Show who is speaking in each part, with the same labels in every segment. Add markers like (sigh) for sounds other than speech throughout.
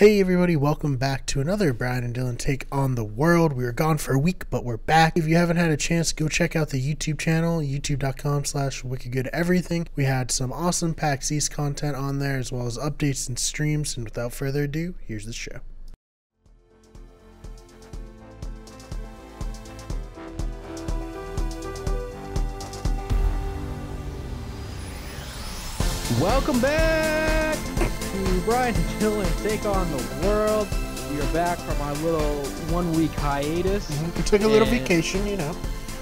Speaker 1: Hey everybody, welcome back to another Brian and Dylan take on the world. We were gone for a week, but we're back. If you haven't had a chance, go check out the YouTube channel, youtube.com slash wickedgoodeverything. We had some awesome PAX East content on there, as well as updates and streams. And without further ado, here's the show.
Speaker 2: Welcome back to Brian and Dylan Take on the World. We are back from our little one week hiatus.
Speaker 1: We took a little
Speaker 2: And-
Speaker 1: vacation, you know.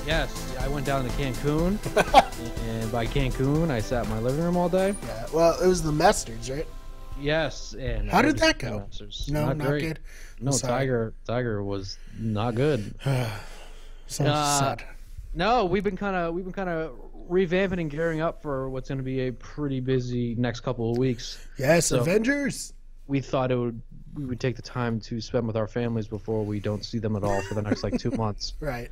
Speaker 2: Yes, I went down to Cancun, (laughs) and by Cancun, I sat in my living room all day.
Speaker 1: Yeah, well, it was the Masters, right?
Speaker 2: Yes, and
Speaker 1: How
Speaker 2: I
Speaker 1: did that go? No, not,
Speaker 2: great.
Speaker 1: good.
Speaker 2: No,
Speaker 1: sorry.
Speaker 2: Tiger. Tiger was not good. (sighs)
Speaker 1: So
Speaker 2: Uh,
Speaker 1: sad.
Speaker 2: No, we've been kind of we've been kind of revamping and gearing up for what's going to be a pretty busy next couple of weeks.
Speaker 1: Yes,
Speaker 2: so-
Speaker 1: Avengers.
Speaker 2: we thought it would we would take the time to spend with our families before we don't see them at all for the next like two (laughs) months.
Speaker 1: Right.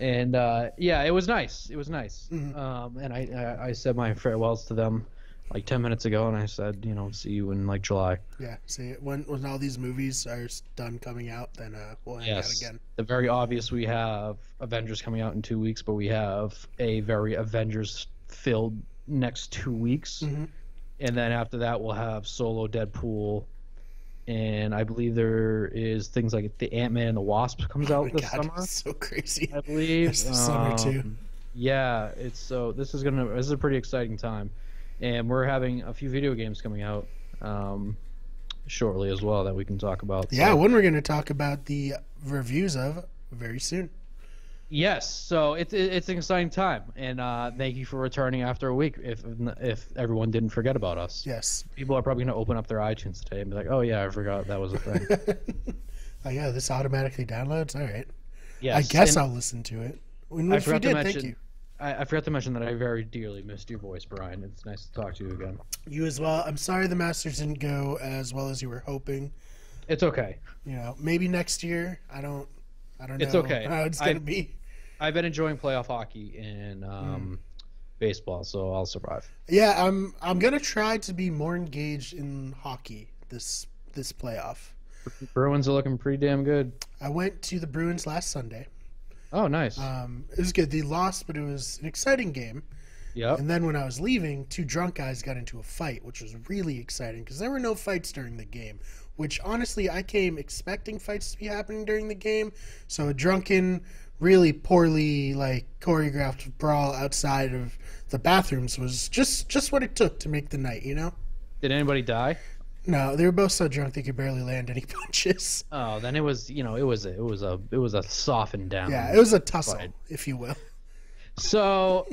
Speaker 2: And uh, yeah, it was nice. It was nice.
Speaker 1: Mhm.
Speaker 2: Um, and I, I I said my farewells to them like ten minutes ago, and I said you know see you in like July.
Speaker 1: Yeah. See, when when all these movies are done coming out, then uh, we'll hang out again.
Speaker 2: The very obvious we have Avengers coming out in two weeks, but we have a very Avengers filled next two weeks,
Speaker 1: Mhm.
Speaker 2: and then after that we'll have Solo, Deadpool. And I believe there is things like the Ant Man and the Wasp comes
Speaker 1: Oh
Speaker 2: out this
Speaker 1: God,
Speaker 2: summer.
Speaker 1: so crazy.
Speaker 2: I believe.
Speaker 1: It's the summer, too.
Speaker 2: Um, Yeah, it's so this is gonna this is a pretty exciting time, and we're having a few video games coming out um, shortly as well that we can talk about.
Speaker 1: Yeah,
Speaker 2: So-
Speaker 1: one we're going to talk about the reviews of very soon.
Speaker 2: Yes, so it's it's an exciting time, and uh, thank you for returning after a week. If if everyone didn't forget about us,
Speaker 1: Yes.
Speaker 2: people are probably gonna open up their iTunes today and be like, "Oh yeah, I forgot that was a thing." (laughs)
Speaker 1: oh yeah, this automatically downloads. All right.
Speaker 2: Yes,
Speaker 1: I guess
Speaker 2: and
Speaker 1: I'll listen to it. When,
Speaker 2: I
Speaker 1: if
Speaker 2: to
Speaker 1: did,
Speaker 2: mention.
Speaker 1: thank you.
Speaker 2: I, I forgot to mention that I very dearly missed your voice, Brian. It's nice to talk to you again.
Speaker 1: You as well. I'm sorry the Masters didn't go as well as you were hoping.
Speaker 2: It's okay.
Speaker 1: You know, maybe next year. I don't. I don't know.
Speaker 2: It's okay.
Speaker 1: How it's
Speaker 2: I-
Speaker 1: gonna be.
Speaker 2: I've been enjoying playoff hockey and um, baseball, so I'll survive.
Speaker 1: Yeah, I'm. I'm gonna try to be more engaged in hockey this this playoff.
Speaker 2: Bruins are looking pretty damn good.
Speaker 1: I went to the Bruins last Sunday.
Speaker 2: Oh, nice.
Speaker 1: Um, it was good. They lost, but it was an exciting game.
Speaker 2: yep.
Speaker 1: And then when I was leaving, two drunk guys got into a fight, which was really exciting because there were no fights during the game. Which honestly, I came expecting fights to be happening during the game. So a drunken, really poorly like choreographed brawl outside of the bathrooms was just just what it took to make the night. You know?
Speaker 2: Did anybody die?
Speaker 1: No, they were both so drunk they could barely land any (laughs) punches.
Speaker 2: Oh, then it was you know it was a, it was a it was a softened down.
Speaker 1: Yeah, it was a tussle,
Speaker 2: Fight.
Speaker 1: if you will.
Speaker 2: So,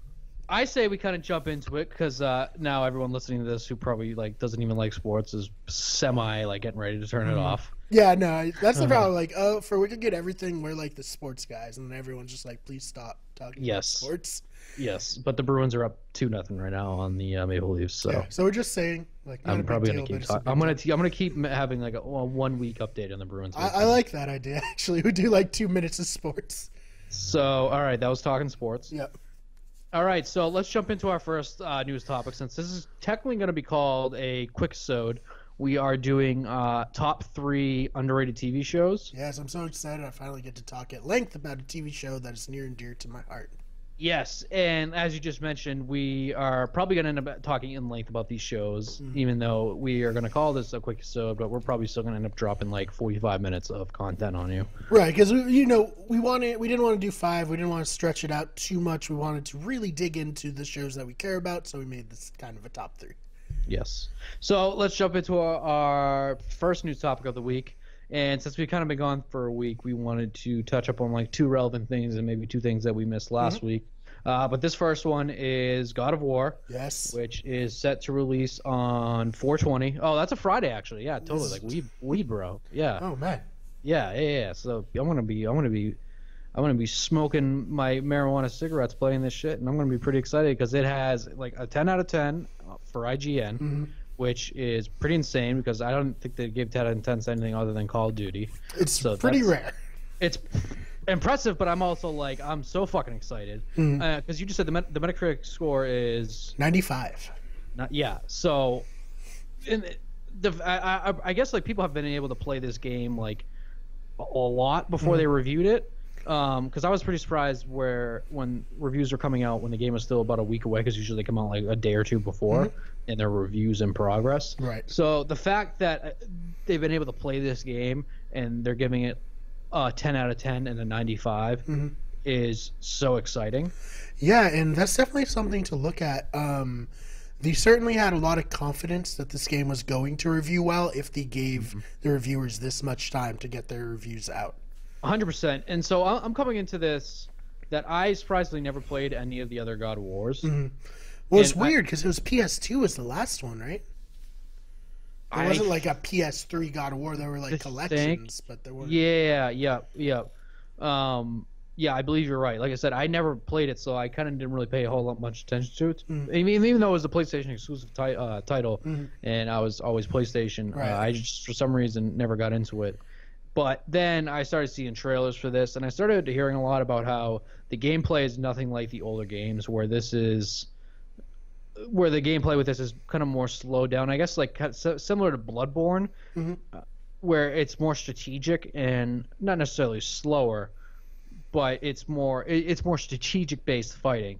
Speaker 2: (laughs) I say we kind of jump into it because uh, now everyone listening to this who probably like doesn't even like sports is semi like getting ready to turn it
Speaker 1: Mm-hmm.
Speaker 2: off.
Speaker 1: Yeah, no, that's the
Speaker 2: Uh-huh.
Speaker 1: problem. Like, oh, for we could get everything, we're like the sports guys, and then everyone's just like, please stop talking
Speaker 2: Yes.
Speaker 1: about sports.
Speaker 2: Yes, but the Bruins are up two nothing right now on the uh, Maple Leafs. So.
Speaker 1: Yeah, so we're just saying, like,
Speaker 2: I'm probably gonna keep. Talk- I'm gonna. T- I'm gonna keep having like a, a one week update on the Bruins.
Speaker 1: I, I like that idea. (laughs) Actually, we do like two minutes of sports.
Speaker 2: So, all right, that was talking sports.
Speaker 1: Yep.
Speaker 2: All right, so let's jump into our first uh, news topic. Since this is technically going to be called a quick sode, we are doing uh, top three underrated TV shows.
Speaker 1: Yes, I'm so excited. I finally get to talk at length about a TV show that is near and dear to my heart.
Speaker 2: Yes, and as you just mentioned, we are probably going to end up talking in length about these shows,
Speaker 1: Mhm.
Speaker 2: even though we are going to call this a quick sode, but we're probably still going to end up dropping like 45 minutes of content on you.
Speaker 1: Right, because you know we wanted, we didn't want to do five. We didn't want to stretch it out too much. We wanted to really dig into the shows that we care about. So we made this kind of a top three.
Speaker 2: Yes. So let's jump into our, our first news topic of the week. And since we've kind of been gone for a week, we wanted to touch up on like two relevant things and maybe two things that we missed last week. Uh, but this first one is God of War,
Speaker 1: Yes.
Speaker 2: which is set to release on 420. Oh, that's a Friday actually. Yeah, totally. Like we weed, bro. Yeah,
Speaker 1: Oh man.
Speaker 2: yeah, yeah, yeah. So I'm gonna be, I'm gonna be, I'm gonna be smoking my marijuana cigarettes playing this shit, and I'm gonna be pretty excited because it has like a 10 out of 10 for IGN
Speaker 1: hmm
Speaker 2: which is pretty insane because I don't think they give 10 out of 10 anything other than Call of Duty.
Speaker 1: It's
Speaker 2: So
Speaker 1: pretty rare.
Speaker 2: It's impressive, but I'm also like I'm so fucking excited because you just said the Met- the Metacritic score is
Speaker 1: 95.
Speaker 2: not yeah. So, and the I, I, I guess like people have been able to play this game like a a lot before
Speaker 1: Mm-hmm.
Speaker 2: they reviewed it. Because I was pretty surprised where when reviews were coming out when the game was still about a week away, because usually they come out like a day or two before, and their reviews in progress.
Speaker 1: Mm-hmm. Right.
Speaker 2: So the fact that uh, they've been able to play this game and they're giving it a 10 out of 10 and a 95
Speaker 1: Mm-hmm.
Speaker 2: is so exciting.
Speaker 1: Yeah, and that's definitely something to look at. Um, they certainly had a lot of confidence that this game was going to review well if they gave the reviewers this much time to get their reviews out.
Speaker 2: 100%. And so I'm coming into this that I surprisingly never played any of the other God of Wars.
Speaker 1: Well, it's
Speaker 2: And
Speaker 1: weird because it was PS2 was the last one, right? It
Speaker 2: I-
Speaker 1: wasn't like a PS3 God of War. There were like
Speaker 2: I think-
Speaker 1: collections, but there were.
Speaker 2: Yeah, yeah, yeah. Um, yeah, I believe you're right. Like I said, I never played it, so I kind of didn't really pay a whole lot much attention to it.
Speaker 1: Mm.
Speaker 2: Even, even though it was a PlayStation exclusive ti- uh, title, and I was always PlayStation,
Speaker 1: Mm-hmm. Right.
Speaker 2: uh, I just for some reason never got into it. But then I started seeing trailers for this, and I started hearing a lot about how the gameplay is nothing like the older games, where this is where the gameplay with this is kind of more slowed down. I guess like kind of similar to Bloodborne,
Speaker 1: Mhm.
Speaker 2: uh, where it's more strategic and not necessarily slower, but it's more it's more strategic based fighting.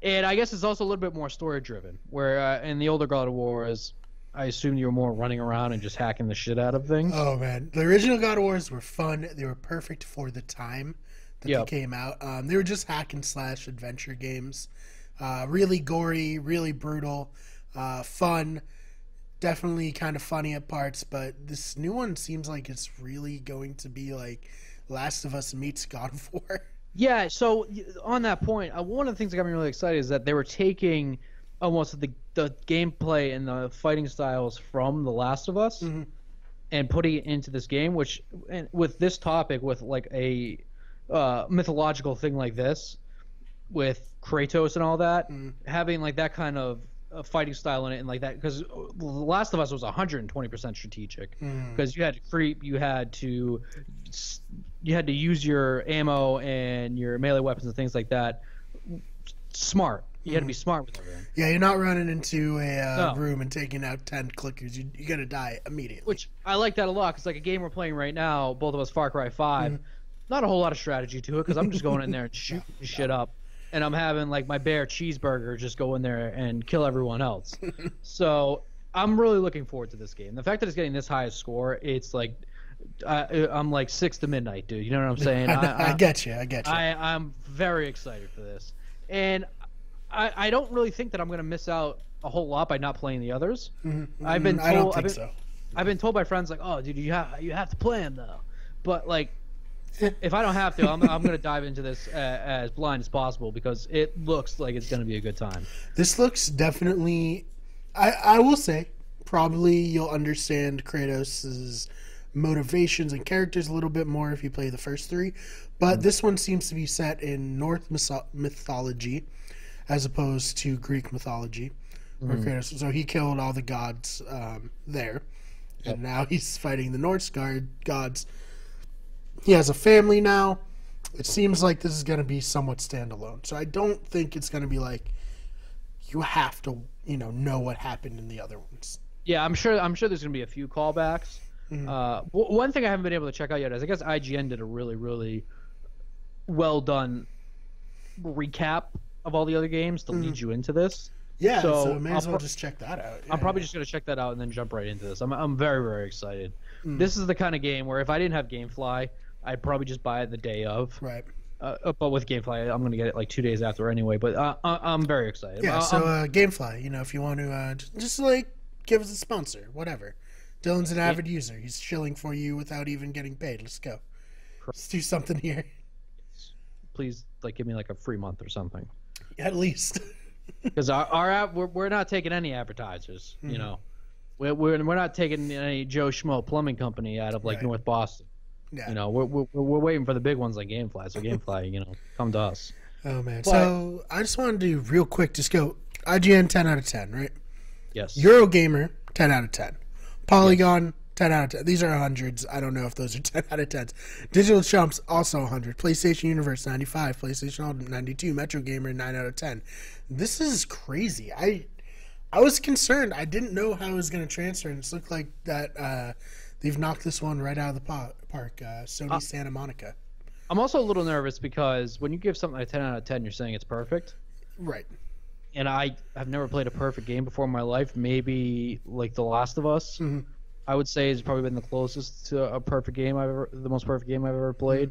Speaker 2: And I guess it's also a little bit more story driven. Where uh, in the older God of War is, I assume you were more running around and just hacking the shit out of things.
Speaker 1: Oh man, the original God of Wars were fun. They were perfect for the time that
Speaker 2: Yep.
Speaker 1: they came out. Um, they were just hack and slash adventure games. Uh, really gory, really brutal, uh, fun. Definitely kind of funny at parts, but this new one seems like it's really going to be like Last of Us meets God of War. (laughs)
Speaker 2: Yeah, so on that point, uh, one of the things that got me really excited is that they were taking almost the the gameplay and the fighting styles from The Last of Us
Speaker 1: Mhm.
Speaker 2: and putting it into this game. Which, and with this topic, with like a uh, mythological thing like this, with Kratos and all that,
Speaker 1: Mm.
Speaker 2: having like that kind of uh, fighting style in it and like that, because The Last of Us was 120% strategic
Speaker 1: Mm.
Speaker 2: because you had to creep, you had to you had to use your ammo and your melee weapons and things like that. Smart. You had to be smart with everything.
Speaker 1: Yeah, you're not running into a uh,
Speaker 2: No.
Speaker 1: room and taking out ten clickers. You, you're gonna die immediately.
Speaker 2: Which I like that a lot because like a game we're playing right now, both of us Far Cry 5 not a whole lot of strategy to it because I'm just going in there and shooting shit up, and I'm having like my bear cheeseburger just go in there and kill everyone else. (laughs) so I'm really looking forward to this game. The fact that it's getting this high a score, it's like I, I'm like six to midnight, dude. You know what I'm saying? (laughs)
Speaker 1: I, I get you. I get you.
Speaker 2: I, I'm very excited for this, and I, I don't really think that I'm gonna miss out a whole lot by not playing the others. I've been
Speaker 1: Mm, I don't
Speaker 2: told- I've
Speaker 1: think
Speaker 2: been-
Speaker 1: so.
Speaker 2: I've been told by friends like, "Oh, dude, you have you have to play them though," but like, (laughs) if I don't have to, I'm I'm gonna dive into this uh, as blind as possible because it looks like it's gonna be a good time.
Speaker 1: This looks definitely. I I will say probably you'll understand Kratos's motivations and characters a little bit more if you play the first three, but this one seems to be set in North myso- mythology as opposed to Greek mythology. Where Kratos, so he killed all the gods um, there, and now (laughs) he's fighting the Norse guard gods. He has a family now. It seems like this is going to be somewhat standalone. So I don't think it's going to be like you have to, you know, know what happened in the other ones.
Speaker 2: Yeah, I'm sure I'm sure there's gonna be a few callbacks. Uh, w- one thing I haven't been able to check out yet is I guess IGN did a really really well done recap of all the other games to lead you into this.
Speaker 1: Yeah, so,
Speaker 2: So,
Speaker 1: may
Speaker 2: I'll
Speaker 1: as well
Speaker 2: pro-
Speaker 1: just check that out.
Speaker 2: I'm
Speaker 1: Yeah.
Speaker 2: probably just gonna check that out and then jump right into this. I'm I'm very very excited.
Speaker 1: Hmm.
Speaker 2: This is the kind of game where if I didn't have GameFly, I'd probably just buy it the day of.
Speaker 1: right.
Speaker 2: Uh, uh, but with GameFly, I'm gonna get it like two days after anyway. But uh, I, I'm very excited.
Speaker 1: Yeah,
Speaker 2: Uh,
Speaker 1: so uh, GameFly, you know, if you want to uh, just, just like give us a sponsor, whatever. Dylan's an avid user. He's shilling for you without even getting paid. Let's go. Let's do something here.
Speaker 2: please like give me like a free month or something. (laughs)
Speaker 1: At least. (laughs)
Speaker 2: because our, our app we're, we're not taking any advertisers
Speaker 1: Mm-hmm.
Speaker 2: you know we're, we're, we're not taking any joe schmo plumbing company out of like
Speaker 1: Right.
Speaker 2: north boston
Speaker 1: yeah.
Speaker 2: you know we're, we're, we're waiting for the big ones like gamefly so gamefly you know come to us
Speaker 1: Oh man.
Speaker 2: But-
Speaker 1: so I just wanted to do real quick. Just go IGN 10 out of 10, right?
Speaker 2: yes
Speaker 1: Eurogamer 10 out of 10. Polygon 10 out of 10. These are hundreds. I don't know if those are (laughs) 10 out of 10s. Digital Chumps also 100. PlayStation Universe 95. PlayStation All 92. Metro Gamer 9 out of 10. This is crazy. I I was concerned. I didn't know how it was going to transfer, and it's looked like that uh, they've knocked this one right out of the po- park. Uh, Sony
Speaker 2: Uh,
Speaker 1: Santa Monica.
Speaker 2: I'm also a little nervous because when you give something a 10 out of 10, you're saying it's perfect.
Speaker 1: Right.
Speaker 2: And I have never played a perfect game before in my life. Maybe like The Last of Us,
Speaker 1: Mhm.
Speaker 2: I would say has probably been the closest to a perfect game I've ever, the most perfect game I've ever played.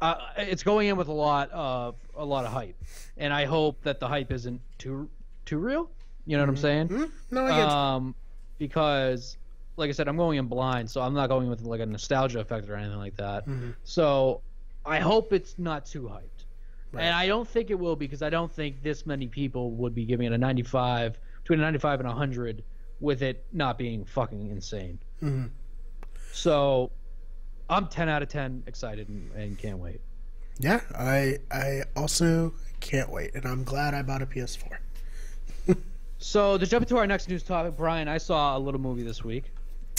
Speaker 2: Uh, it's going in with a lot of a lot of hype, and I hope that the hype isn't too too real. You know what I'm saying?
Speaker 1: Mhm. No, I get
Speaker 2: um, because like I said, I'm going in blind, so I'm not going with like a nostalgia effect or anything like that.
Speaker 1: Mhm.
Speaker 2: So I hope it's not too hyped,
Speaker 1: Right.
Speaker 2: and I don't think it will because I don't think this many people would be giving it a 95 between a 95 and a 100 with it not being fucking insane.
Speaker 1: Mhm.
Speaker 2: So I'm 10 out of 10 excited and, and can't wait.
Speaker 1: Yeah, I I also can't wait, and I'm glad I bought a PS4. (laughs)
Speaker 2: So to jump into our next news topic, Brian, I saw a little movie this week.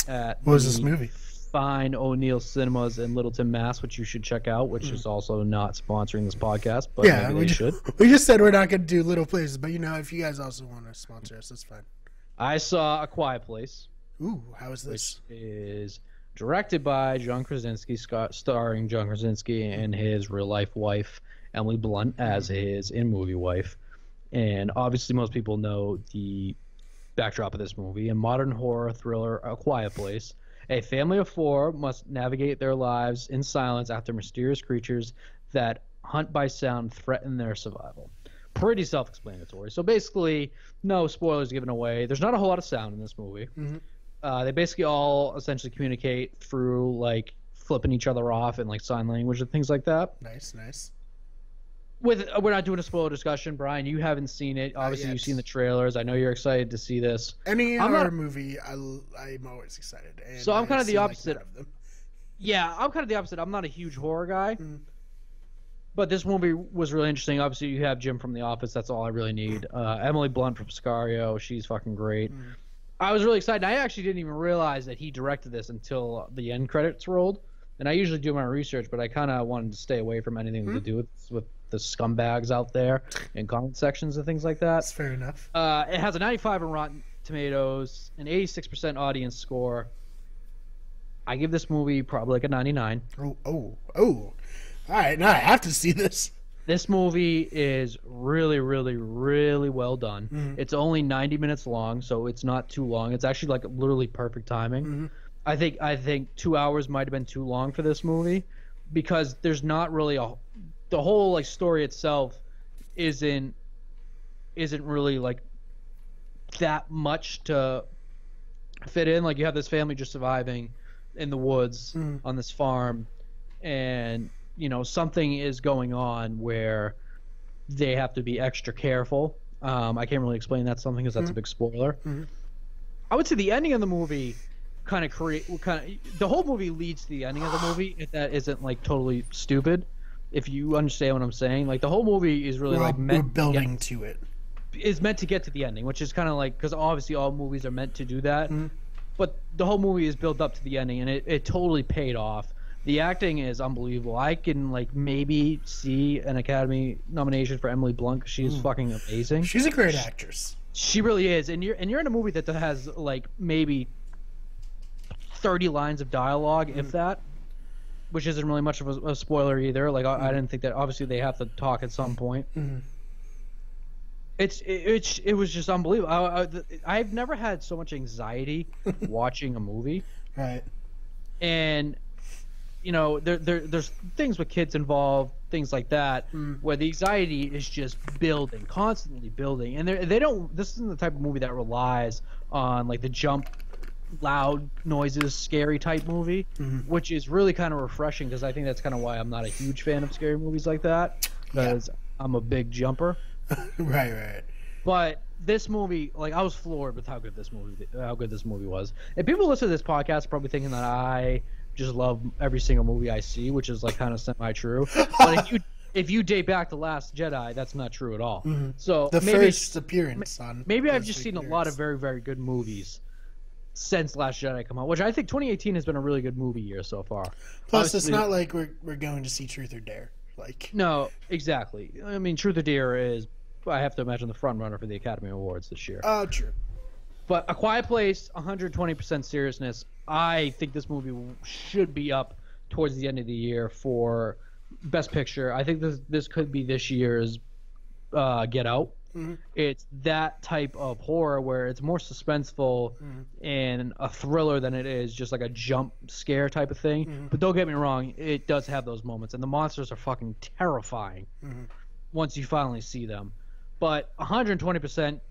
Speaker 2: At
Speaker 1: What was this movie?
Speaker 2: Fine O'Neil Cinemas in Littleton, Mass, which you should check out, which is also not sponsoring this podcast, but
Speaker 1: yeah,
Speaker 2: maybe
Speaker 1: we just,
Speaker 2: should.
Speaker 1: we just said we're not going to do little places, but you know, if you guys also want to sponsor us, that's fine.
Speaker 2: I saw A Quiet Place,
Speaker 1: Ooh, how is this?
Speaker 2: which is directed by John Krasinski, starring John Krasinski and his real life wife Emily Blunt as hmm. his in movie wife. And obviously, most people know the backdrop of this movie: a modern horror thriller, A Quiet Place. A family of four must navigate their lives in silence after mysterious creatures that hunt by sound threaten their survival. Pretty self-explanatory. So basically, no spoilers given away. There's not a whole lot of sound in this movie.
Speaker 1: Mhm.
Speaker 2: Uh, they basically all essentially communicate through like flipping each other off and like sign language and things like that.
Speaker 1: Nice, nice.
Speaker 2: With uh, we're not doing a spoiler discussion, Brian. You haven't seen it. Obviously, you've seen the trailers. I know you're excited to see this.
Speaker 1: Any
Speaker 2: I'm
Speaker 1: horror
Speaker 2: not-
Speaker 1: movie, I, I'm always excited. And
Speaker 2: So I'm
Speaker 1: I've
Speaker 2: kinda the
Speaker 1: like,
Speaker 2: opposite.
Speaker 1: of them.
Speaker 2: Yeah, I'm kind of the opposite. I'm not a huge horror guy,
Speaker 1: Mm.
Speaker 2: But this movie was really interesting. Obviously, you have Jim from The Office. That's all I really need. Uh, Emily Blunt from Sicario. She's fucking great.
Speaker 1: Mm.
Speaker 2: I was really excited. I actually didn't even realize that he directed this until the end credits rolled. And I usually do my research, but I kind of wanted to stay away from anything to do with with the scumbags out there in comment sections and things like that.
Speaker 1: That's fair enough.
Speaker 2: Uh, it has a 95 in Rotten Tomatoes, an 86% audience score. I give this movie probably like a 99.
Speaker 1: Oh, oh, oh. All right, now I have to see this.
Speaker 2: This movie is really, really, really well done.
Speaker 1: Mhm.
Speaker 2: It's only 90 minutes long, so it's not too long. It's actually like literally perfect timing.
Speaker 1: Mhm.
Speaker 2: I think I think two hours might have been too long for this movie because there's not really a the whole like story itself isn't isn't really like that much to fit in. Like you have this family just surviving in the woods
Speaker 1: Mhm.
Speaker 2: on this farm, and you know something is going on where they have to be extra careful. Um, I can't really explain that something because that's a big spoiler.
Speaker 1: Mhm.
Speaker 2: I would say the ending of the movie kind of create kind of the whole movie leads to the ending of the movie if that isn't like totally stupid. If you understand what I'm saying, like the whole movie is really
Speaker 1: We're,
Speaker 2: like
Speaker 1: all- we're
Speaker 2: meant to get-
Speaker 1: building to it.
Speaker 2: is meant to get to the ending, which is kind of like because obviously all movies are meant to do that,
Speaker 1: Mhm.
Speaker 2: but the whole movie is built up to the ending, and it, it totally paid off. The acting is unbelievable. I can like maybe see an Academy nomination for Emily Blunt. She's hmm. fucking amazing.
Speaker 1: She's a great actress.
Speaker 2: She really is, and you're and you're in a movie that has like maybe thirty lines of dialogue, if hmm. that, which isn't really much of a, a spoiler either. Like I, I hmm. didn't think that. Obviously, they have to talk at some point.
Speaker 1: Mhm.
Speaker 2: It's it, it's it was just unbelievable. I, I, I've never had so much anxiety (laughs) watching a movie,
Speaker 1: Right.
Speaker 2: and you know there, there there's things with kids involved, things like that,
Speaker 1: Mm.
Speaker 2: where the anxiety is just building, constantly building, and they they don't. This isn't the type of movie that relies on like the jump, loud noises, scary type movie,
Speaker 1: Mhm.
Speaker 2: which is really kind of refreshing because I think that's kind of why I'm not a huge fan of scary movies like that because I'm a big jumper. (laughs)
Speaker 1: right, right.
Speaker 2: But this movie, like, I was floored with how good this movie, how good this movie was. And people listen to this podcast probably thinking that I just love every single movie I see, which is like kind of semi-true. (laughs) but if you if you date back to Last Jedi, that's not true at all.
Speaker 1: Mhm.
Speaker 2: So
Speaker 1: The
Speaker 2: maybe
Speaker 1: first appearance on.
Speaker 2: maybe I've just seen a lot of very very good movies since Last Jedi come out, which I think 2018 has been a really good movie year so far.
Speaker 1: Plus, it's not like we're we're going to see Truth or Dare. Like,
Speaker 2: No, exactly. I mean, Truth or Dare is I have to imagine the front runner for the Academy Awards this year.
Speaker 1: Oh, true.
Speaker 2: But A Quiet Place, 120% seriousness. I think this movie should be up towards the end of the year for Best Picture. I think this this could be this year's uh, Get Out.
Speaker 1: Mhm.
Speaker 2: It's that type of horror where it's more suspenseful
Speaker 1: Mhm.
Speaker 2: and a thriller than it is just like a jump scare type of thing.
Speaker 1: Mhm.
Speaker 2: But don't get me wrong, it does have those moments, and the monsters are fucking terrifying
Speaker 1: Mhm.
Speaker 2: once you finally see them. But 120%,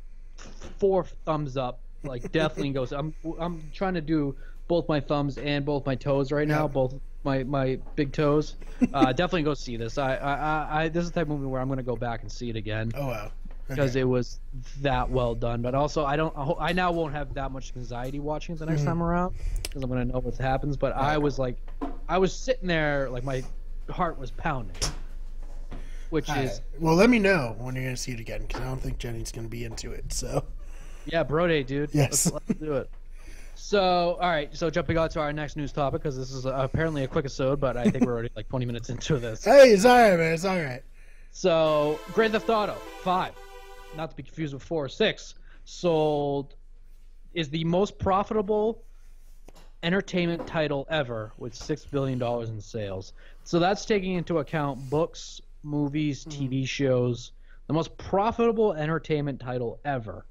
Speaker 2: four thumbs up. Like definitely (laughs) goes. I'm I'm trying to do both my thumbs and both my toes right now,
Speaker 1: Yeah.
Speaker 2: both my my big toes. (laughs) Uh, definitely go see this. I, I I this is the type of movie where I'm gonna go back and see it again
Speaker 1: Oh wow.
Speaker 2: because
Speaker 1: Okay.
Speaker 2: it was that well done. But also, I don't. I now won't have that much anxiety watching it the next
Speaker 1: Mhm.
Speaker 2: time around because I'm gonna know what happens. But I was like, I was sitting there like my heart was pounding, which
Speaker 1: All
Speaker 2: is
Speaker 1: right. Well, let me know when you're gonna see it again because I don't think Jenny's gonna be into it. So
Speaker 2: yeah, bro day, dude.
Speaker 1: Yes.
Speaker 2: let's, let's do it. So, all right. So jumping on to our next news topic because this is apparently a quick episode, but I think we're already like 20 minutes into this. (laughs)
Speaker 1: hey, it's all right, man. It's all right.
Speaker 2: So, Grand Theft Auto 5, not to be confused with 4 or 6, sold is the most profitable entertainment title ever with 6 billion dollars in sales. So that's taking into account books, movies, TV shows, the most profitable entertainment title ever,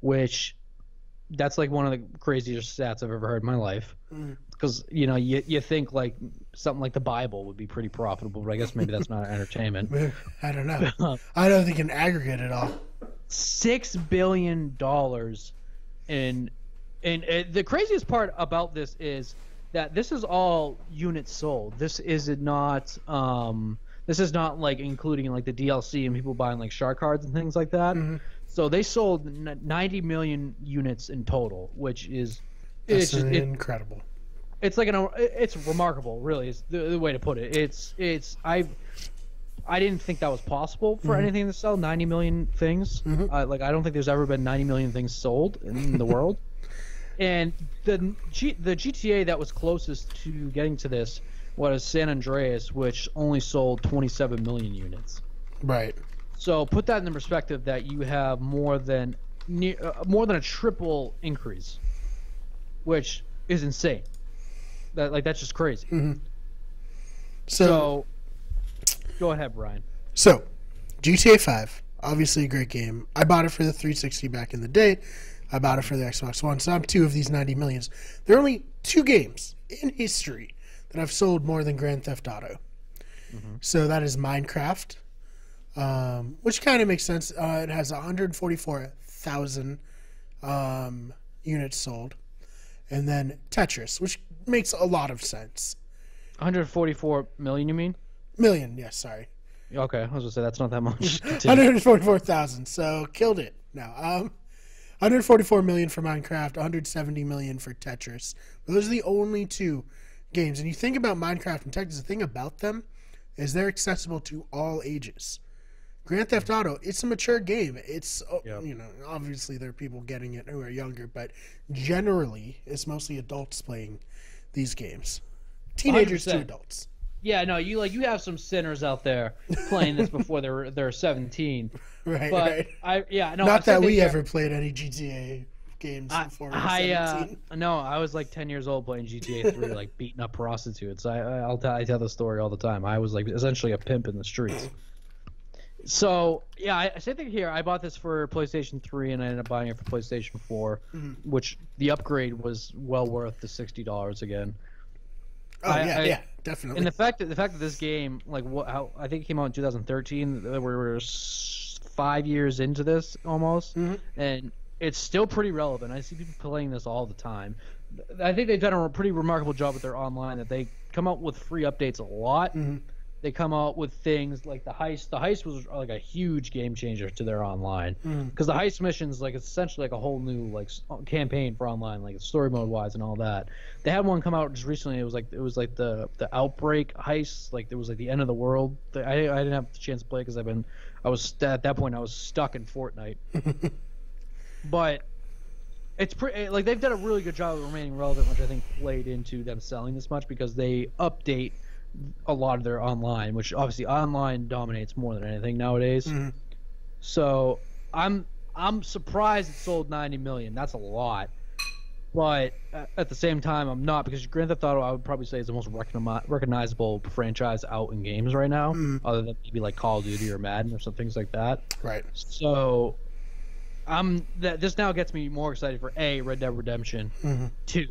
Speaker 2: which that's like one of the craziest stats I've ever heard in my life.
Speaker 1: Mm.
Speaker 2: Because you know you you think like something like the Bible would be pretty profitable, but I guess maybe that's not (laughs) entertainment. (laughs)
Speaker 1: I don't know. (laughs) I don't think in aggregate at all.
Speaker 2: six billion dollars in and uh, the craziest part about this is that this is all units sold this is not um this is not like including like the dlc and people buying like shark cards and things like that
Speaker 1: Mhm.
Speaker 2: so they sold 90 million units in total which is it's just, it,
Speaker 1: incredible.
Speaker 2: it's like an it's remarkable really is the, the way to put it it's it's i i didn't think that was possible for
Speaker 1: Mhm.
Speaker 2: anything to sell 90 million things
Speaker 1: Mhm.
Speaker 2: uh, like i don't think there's ever been 90 million things sold in the (laughs) world and the G, the gta that was closest to getting to this was san andreas which only sold 27 million units
Speaker 1: Right.
Speaker 2: so put that in the perspective that you have more than near, uh, more than a triple increase, which is insane. That like that's just crazy.
Speaker 1: hmm So,
Speaker 2: So, go ahead, Brian.
Speaker 1: so GTA 5, obviously a great game. I bought it for the 360 back in the day. I bought it for the Xbox One. So I'm two of these 90 millions. There are only two games in history that have sold more than Grand Theft Auto. So that is Minecraft, um, which kind of makes sense. Uh, it has 144,000 um, units sold. And then Tetris, which makes a lot of sense.
Speaker 2: 144 million, you mean?
Speaker 1: Million, yes, sorry.
Speaker 2: Okay, I was gonna say that's not that much. (laughs)
Speaker 1: 144,000. So killed it. Now, um, 144 million for Minecraft, 170 million for Tetris. Those are the only two games. And you think about Minecraft and Tetris, the thing about them is they're accessible to all ages. Grand Theft Auto, it's a mature game. It's uh,
Speaker 2: Yep.
Speaker 1: you know, obviously there are people getting it who are younger, but generally it's mostly adults playing these games. Teenagers to
Speaker 2: 100%.
Speaker 1: adults.
Speaker 2: yeah, no, you like you have some sinners out there playing this before they're they're 17. (laughs)
Speaker 1: Right,
Speaker 2: But
Speaker 1: right.
Speaker 2: I yeah no.
Speaker 1: Not that we ever played any GTA games
Speaker 2: I,
Speaker 1: before we
Speaker 2: I uh, no, I was like 10 years old playing GTA 3, like (laughs) beating up prostitutes. I I'll tell I tell the story all the time. I was like essentially a pimp in the streets. So yeah, I, same thing here. I bought this for PlayStation 3, and I ended up buying it for PlayStation 4,
Speaker 1: Mhm.
Speaker 2: which the upgrade was well worth the sixty dollars again.
Speaker 1: Oh
Speaker 2: I-
Speaker 1: yeah,
Speaker 2: I-
Speaker 1: yeah, definitely.
Speaker 2: And the fact that the fact that this game, like what, how I think it came out in 2013, we're five years into this almost,
Speaker 1: Mhm.
Speaker 2: and it's still pretty relevant. I see people playing this all the time. I think they've done a pretty remarkable job with their online. That they come out with free updates a lot.
Speaker 1: Mhm.
Speaker 2: They come out with things like the heist. The heist was like a huge game changer to their online
Speaker 1: Mhm.
Speaker 2: because the heist missions like it's essentially like a whole new like campaign for online like story mode wise and all that they had one come out just recently it was like it was like the the outbreak heist like it was like the end of the world i, I didn't have the chance to play because i've been i was at that point i was stuck in fortnite (laughs) but it's pretty like they've done a really good job of remaining relevant which i think played into them selling this much because they update a lot of their online which obviously online dominates more than anything nowadays
Speaker 1: Mhm.
Speaker 2: So I'm I'm surprised it sold 90 million. That's a lot. But uh, at the same time, I'm not because Grand Theft Auto I would probably say is the most recogni- recognizable franchise out in games right now,
Speaker 1: Mhm.
Speaker 2: other than maybe like Call of Duty or Madden or some things like that.
Speaker 1: Right.
Speaker 2: So I'm that this now gets me more excited for a Red Dead Redemption
Speaker 1: hmm
Speaker 2: 2,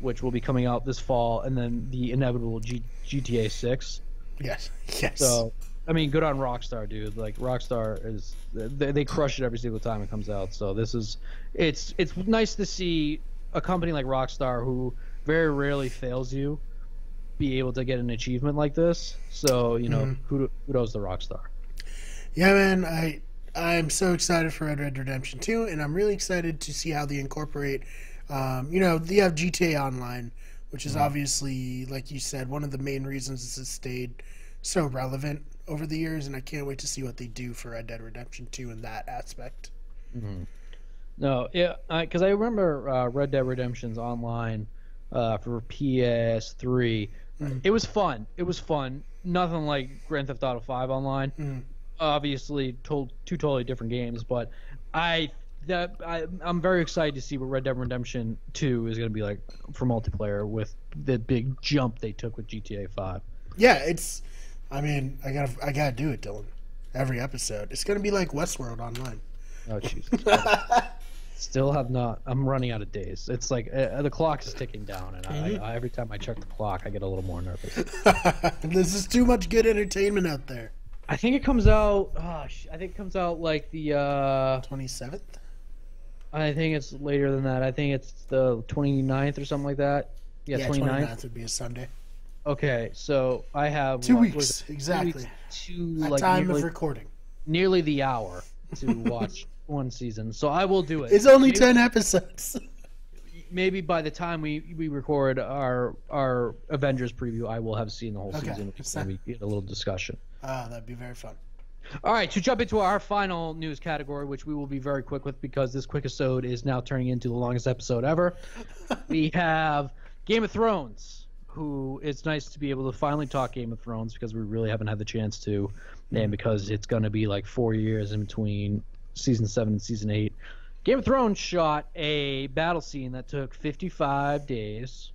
Speaker 2: which will be coming out this fall, and then the inevitable G- GTA 6.
Speaker 1: Yes. Yes.
Speaker 2: So, I mean, good on Rockstar, dude. Like Rockstar is they, they crush it every single time it comes out. So this is it's it's nice to see a company like Rockstar who very rarely fails you be able to get an achievement like this. So you know,
Speaker 1: Mhm.
Speaker 2: kudos, kudos to Rockstar.
Speaker 1: Yeah, man, I I'm so excited for Red Dead Redemption 2, and I'm really excited to see how they incorporate. Um, you know, they have GTA Online, which is obviously, like you said, one of the main reasons this has stayed so relevant over the years, and I can't wait to see what they do for Red Dead Redemption 2 in that aspect.
Speaker 2: No, yeah, because I, remember uh, Red Dead Redemption's online uh, for PS3.
Speaker 1: Mhm.
Speaker 2: It was fun. It was fun. Nothing like Grand Theft Auto 5 online. Obviously, told two totally different games, but I that I, I'm very excited to see what Red Dead Redemption 2 is going to be like for multiplayer with the big jump they took with GTA 5.
Speaker 1: Yeah, it's. I mean, I gotta I gotta do it, Dylan. Every episode, it's gonna be like Westworld Online.
Speaker 2: Oh (laughs) Jesus! Still have not. I'm running out of days. It's like uh, the clock is ticking down, and
Speaker 1: Mhm.
Speaker 2: I, I, every time I check the clock, I get a little more nervous. (laughs)
Speaker 1: this is too much good entertainment out there.
Speaker 2: I think it comes out. Oh, I think it comes out like the. uh
Speaker 1: Twenty seventh.
Speaker 2: I think it's later than that. I think it's the 29th or something like that. Yeah,
Speaker 1: Yeah,
Speaker 2: 29th.
Speaker 1: 29th would be a Sunday.
Speaker 2: Okay, so I have
Speaker 1: Two
Speaker 2: what
Speaker 1: weeks
Speaker 2: it?
Speaker 1: exactly.
Speaker 2: Two, weeks to
Speaker 1: At
Speaker 2: like
Speaker 1: time
Speaker 2: nearly,
Speaker 1: of recording.
Speaker 2: nearly the hour to (laughs) watch one season. So I will do it.
Speaker 1: It's only
Speaker 2: Maybe-
Speaker 1: ten episodes. (laughs)
Speaker 2: maybe by the time we we record our our Avengers preview, I will have seen the whole
Speaker 1: Okay.
Speaker 2: season. So we get a little discussion.
Speaker 1: Ah, that'd be very fun.
Speaker 2: All right, to jump into our final news category, which we will be very quick with because this quick episode is now turning into the longest episode ever. (laughs) we have Game of Thrones, who it's nice to be able to finally talk Game of Thrones because we really haven't had the chance to, and because it's going to be like four years in between season seven and season eight. Game of Thrones shot a battle scene that took 55 days.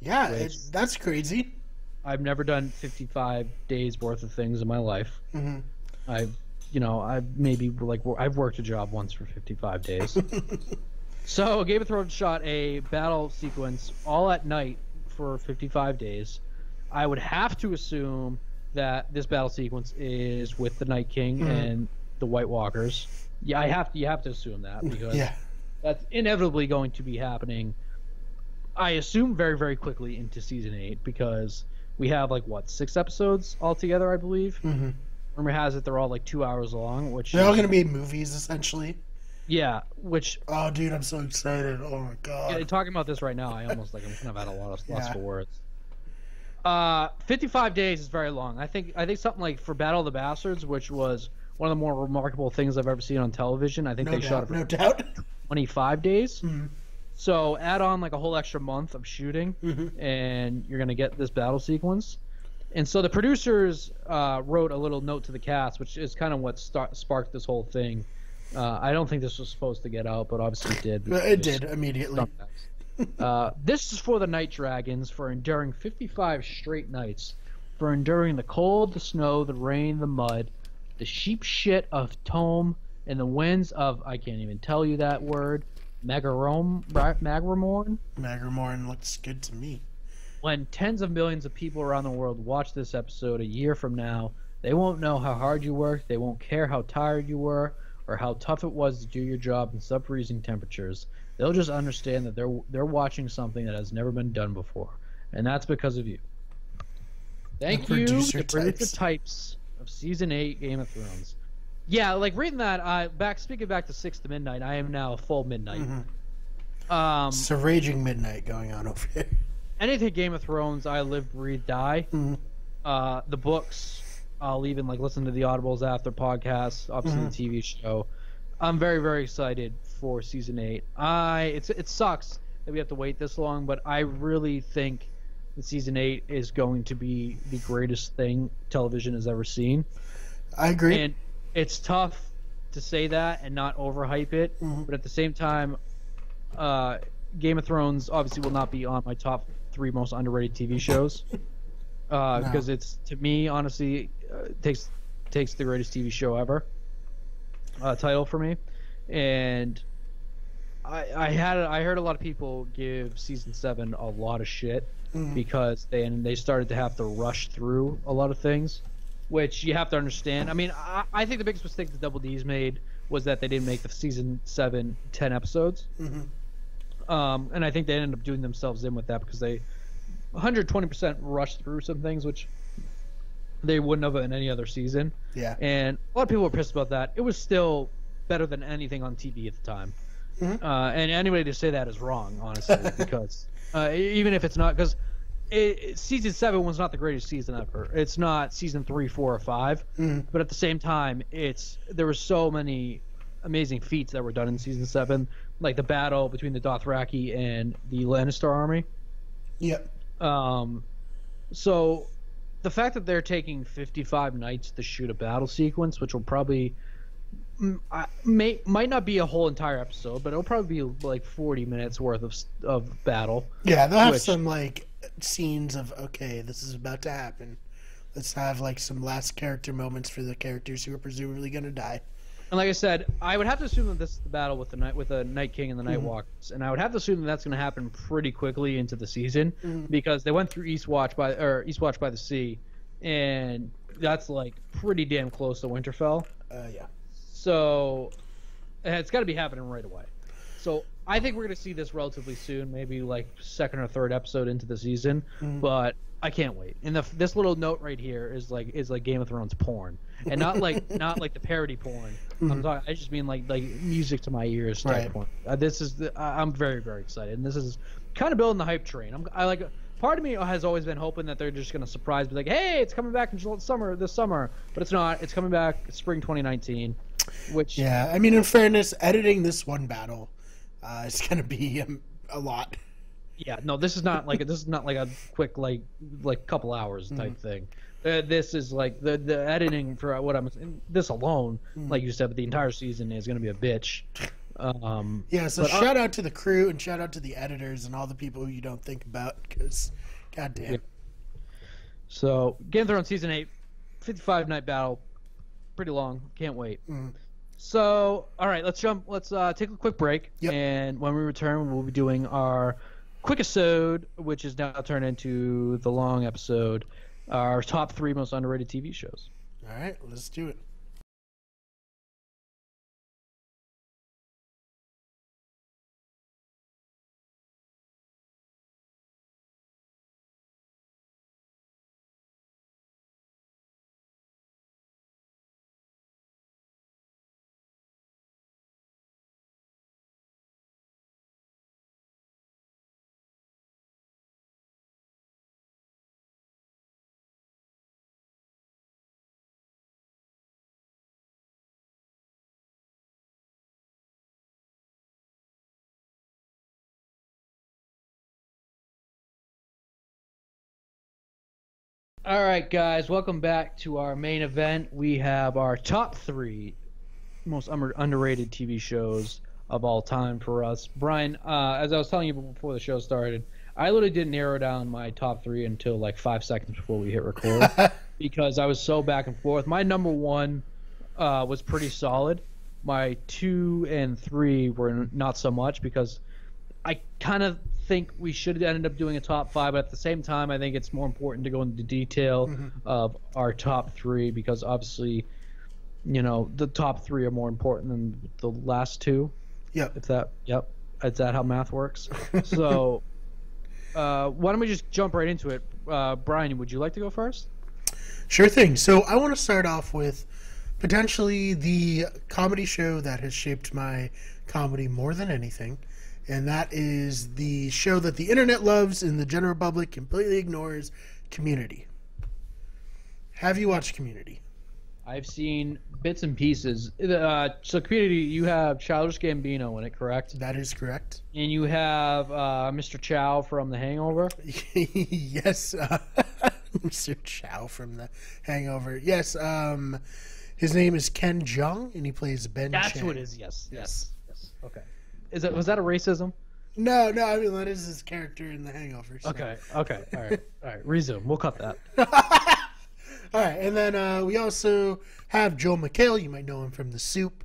Speaker 1: Yeah, it, that's crazy.
Speaker 2: I've never done 55 days worth of things in my life.
Speaker 1: hmm
Speaker 2: I've, you know, I've maybe like I've worked a job once for 55 days. (laughs) so Game of Thrones shot a battle sequence all at night for 55 days. I would have to assume that this battle sequence is with the Night King
Speaker 1: Mhm.
Speaker 2: and the White Walkers. Yeah, I have to. You have to assume that (laughs) because
Speaker 1: yeah,
Speaker 2: that's inevitably going to be happening. I assume very very quickly into season eight because we have like what six episodes altogether, I believe.
Speaker 1: hmm
Speaker 2: Rumor has it they're all like two hours long, which
Speaker 1: they're all gonna be movies essentially.
Speaker 2: yeah, which
Speaker 1: Oh, dude, I'm so excited! Oh my
Speaker 2: yeah,
Speaker 1: god.
Speaker 2: talking about this right now, I almost like I'm kind of out of lot of lots
Speaker 1: Yeah.
Speaker 2: for words. Uh, 55 days is very long. I think I think something like for Battle of the Bastards, which was one of the more remarkable things I've ever seen on television. I think
Speaker 1: No
Speaker 2: they shot it for
Speaker 1: no doubt.
Speaker 2: 25 days.
Speaker 1: Mhm.
Speaker 2: So add on like a whole extra month of shooting,
Speaker 1: Mhm.
Speaker 2: and you're gonna get this battle sequence. And so the producers uh, wrote a little note to the cast, which is kind of what start, sparked this whole thing. Uh, I don't think this was supposed to get out, but obviously it did.
Speaker 1: But It did immediately.
Speaker 2: uh, this is for the Night Dragons for enduring 55 straight nights, for enduring the cold, the snow, the rain, the mud, the sheep shit of Toome, and the winds of I can't even tell you that word, Magarom, Magramorn.
Speaker 1: Magramorn looks good to me.
Speaker 2: When tens of millions of people around the world watch this episode a year from now, they won't know how hard you worked, they won't care how tired you were, or how tough it was to do your job in sub-freezing temperatures. They'll just understand that they're they're watching something that has never been done before, and that's because of you. Thank
Speaker 1: The
Speaker 2: you,
Speaker 1: producer
Speaker 2: the producer
Speaker 1: types.
Speaker 2: types of season eight Game of Thrones. Yeah, like reading that. I back speaking back to six to midnight. I am now full midnight.
Speaker 1: Mhm.
Speaker 2: Um,
Speaker 1: It's a raging midnight going on over here.
Speaker 2: anything Game of Thrones, I live, breathe, die.
Speaker 1: Mhm.
Speaker 2: Uh, the books, I'll even like listen to the audibles after podcasts, obviously
Speaker 1: Mhm.
Speaker 2: the TV show. I'm very very excited for season eight. I it's it sucks that we have to wait this long, but I really think that season eight is going to be the greatest thing television has ever seen,
Speaker 1: I agree.
Speaker 2: and it's tough to say that and not overhype it,
Speaker 1: Mhm.
Speaker 2: but at the same time, uh, Game of Thrones obviously will not be on my top three most underrated TV shows. Uh,
Speaker 1: No.
Speaker 2: because it's to me honestly uh, takes takes the greatest TV show ever uh, title for me, and I I had I heard a lot of people give season seven a lot of shit
Speaker 1: Mhm.
Speaker 2: because they and they started to have to rush through a lot of things, which you have to understand. I mean, I, I think the biggest mistake the Double D's made was that they didn't make the season seven 10 episodes.
Speaker 1: Mhm.
Speaker 2: Um, and I think they ended up doing themselves in with that because they 120% rushed through some things, which they wouldn't have in any other season.
Speaker 1: Yeah.
Speaker 2: And a lot of people were pissed about that. It was still better than anything on TV at the time.
Speaker 1: Mhm.
Speaker 2: Uh, and anybody to say that is wrong, honestly, (laughs) because uh, even if it's not, because season seven was not the greatest season ever. It's not season three, four, or five.
Speaker 1: Mhm.
Speaker 2: But at the same time, it's there were so many amazing feats that were done in season seven, like the battle between the Dothraki and the Lannister army.
Speaker 1: Yep.
Speaker 2: Um, so the fact that they're taking 55 nights to shoot a battle sequence, which will probably mm, may might not be a whole entire episode, but it'll probably be like 40 minutes worth of of battle.
Speaker 1: Yeah, they'll have
Speaker 2: Which-
Speaker 1: some like scenes of okay, this is about to happen. Let's have like some last character moments for the characters who are presumably going to die.
Speaker 2: And like I said, I would have to assume that this is the battle with the night with the Night King and the Night
Speaker 1: Mhm.
Speaker 2: Walkers, and I would have to assume that that's going to happen pretty quickly into the season
Speaker 1: Mhm.
Speaker 2: because they went through Eastwatch by or Eastwatch by the Sea, and that's like pretty damn close to Winterfell.
Speaker 1: Uh, yeah.
Speaker 2: So it's got to be happening right away. So I think we're going to see this relatively soon, maybe like second or third episode into the season.
Speaker 1: Mhm.
Speaker 2: But I can't wait. And the, this little note right here is like is like Game of Thrones porn, and not like (laughs) not like the parody porn. I'm
Speaker 1: Mhm.
Speaker 2: talking. I just mean like like music to my ears type
Speaker 1: Right.
Speaker 2: porn. Uh, this is the, I- I'm very very excited, and this is kind of building the hype train. I'm I like. Part of me has always been hoping that they're just gonna surprise me, like, "Hey, it's coming back in summer this summer," but it's not. It's coming back spring 2019, which
Speaker 1: Yeah, I mean, in fairness, editing this one battle uh, is going to be um, a lot.
Speaker 2: Yeah, no, this is not like this is not like a quick like like couple hours type thing. Uh, this is like the the editing for what I'm this alone, like you said, but the entire season is going to be a bitch. Um,
Speaker 1: Yeah, so
Speaker 2: I-
Speaker 1: shout out to the crew and shout out to the editors and all the people who you don't think about because, goddamn.
Speaker 2: Yeah. so Game of Thrones season eight, 55 night battle, pretty long. Can't wait.
Speaker 1: Mm.
Speaker 2: So all right, let's jump. Let's uh, take a quick break,
Speaker 1: Yep.
Speaker 2: and when we return, we'll be doing our quick episode, which is now turned into the long episode, our top three most underrated TV shows.
Speaker 1: All right, let's do it.
Speaker 2: All right, guys, welcome back to our main event. We have our top three most underrated TV shows of all time for us. Brian, uh, as I was telling you before the show started, I literally didn't narrow down my top three until like five seconds before we hit record (laughs) because I was so back and forth. My number one uh, was pretty solid. My two and three were not so much because I kind of think we should have ended up doing a top five, but at the same time, I think it's more important to go into detail of our top three because obviously, you know, the top three are more important than the last two.
Speaker 1: Yep.
Speaker 2: If that, yep, is that how math works? (laughs) so, uh, why don't we just jump right into it? Uh, Brian, would you like to go first?
Speaker 1: Sure thing. So I want to start off with potentially the comedy show that has shaped my comedy more than anything, and that is the show that the internet loves and the general public completely ignores Community. Have you watched Community?
Speaker 2: I've seen bits and pieces. Uh, so, community, you have Childish Gambino in it, correct?
Speaker 1: That is correct.
Speaker 2: And you have uh, Mr. Chow from The Hangover. (laughs)
Speaker 1: yes, uh, (laughs) Mr. Chow from The Hangover. Yes, um, His name is Ken Jeong, and he plays Ben.
Speaker 2: That's
Speaker 1: Chang.
Speaker 2: who it is. Yes,
Speaker 1: Yes.
Speaker 2: yes, yes. Okay. Is that was that a racism?
Speaker 1: No, no, I mean that is his character in The Hangover. so-
Speaker 2: Okay. Okay. All right. All right. Resume. We'll cut that. (laughs)
Speaker 1: All right, and then uh, we also have Joel McHale. You might know him from The Soup.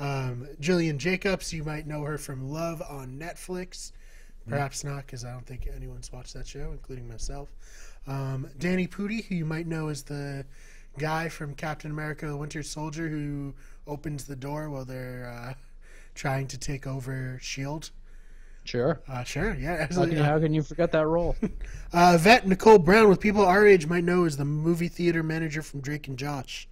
Speaker 1: Um, Gillian Jacobs. You might know her from Love on Netflix. Perhaps not, because I don't think anyone's watched that show, including myself. Um, Danny Pudi, who you might know as the guy from Captain America: The Winter Soldier, who opens the door while they're uh, trying to take over Shield.
Speaker 2: Sure.
Speaker 1: Uh, sure, yeah.
Speaker 2: How can, how can you forget that role? (laughs)
Speaker 1: Uh, Yvette Nicole Brown, with people our age might know as the movie theater manager from Drake and Josh.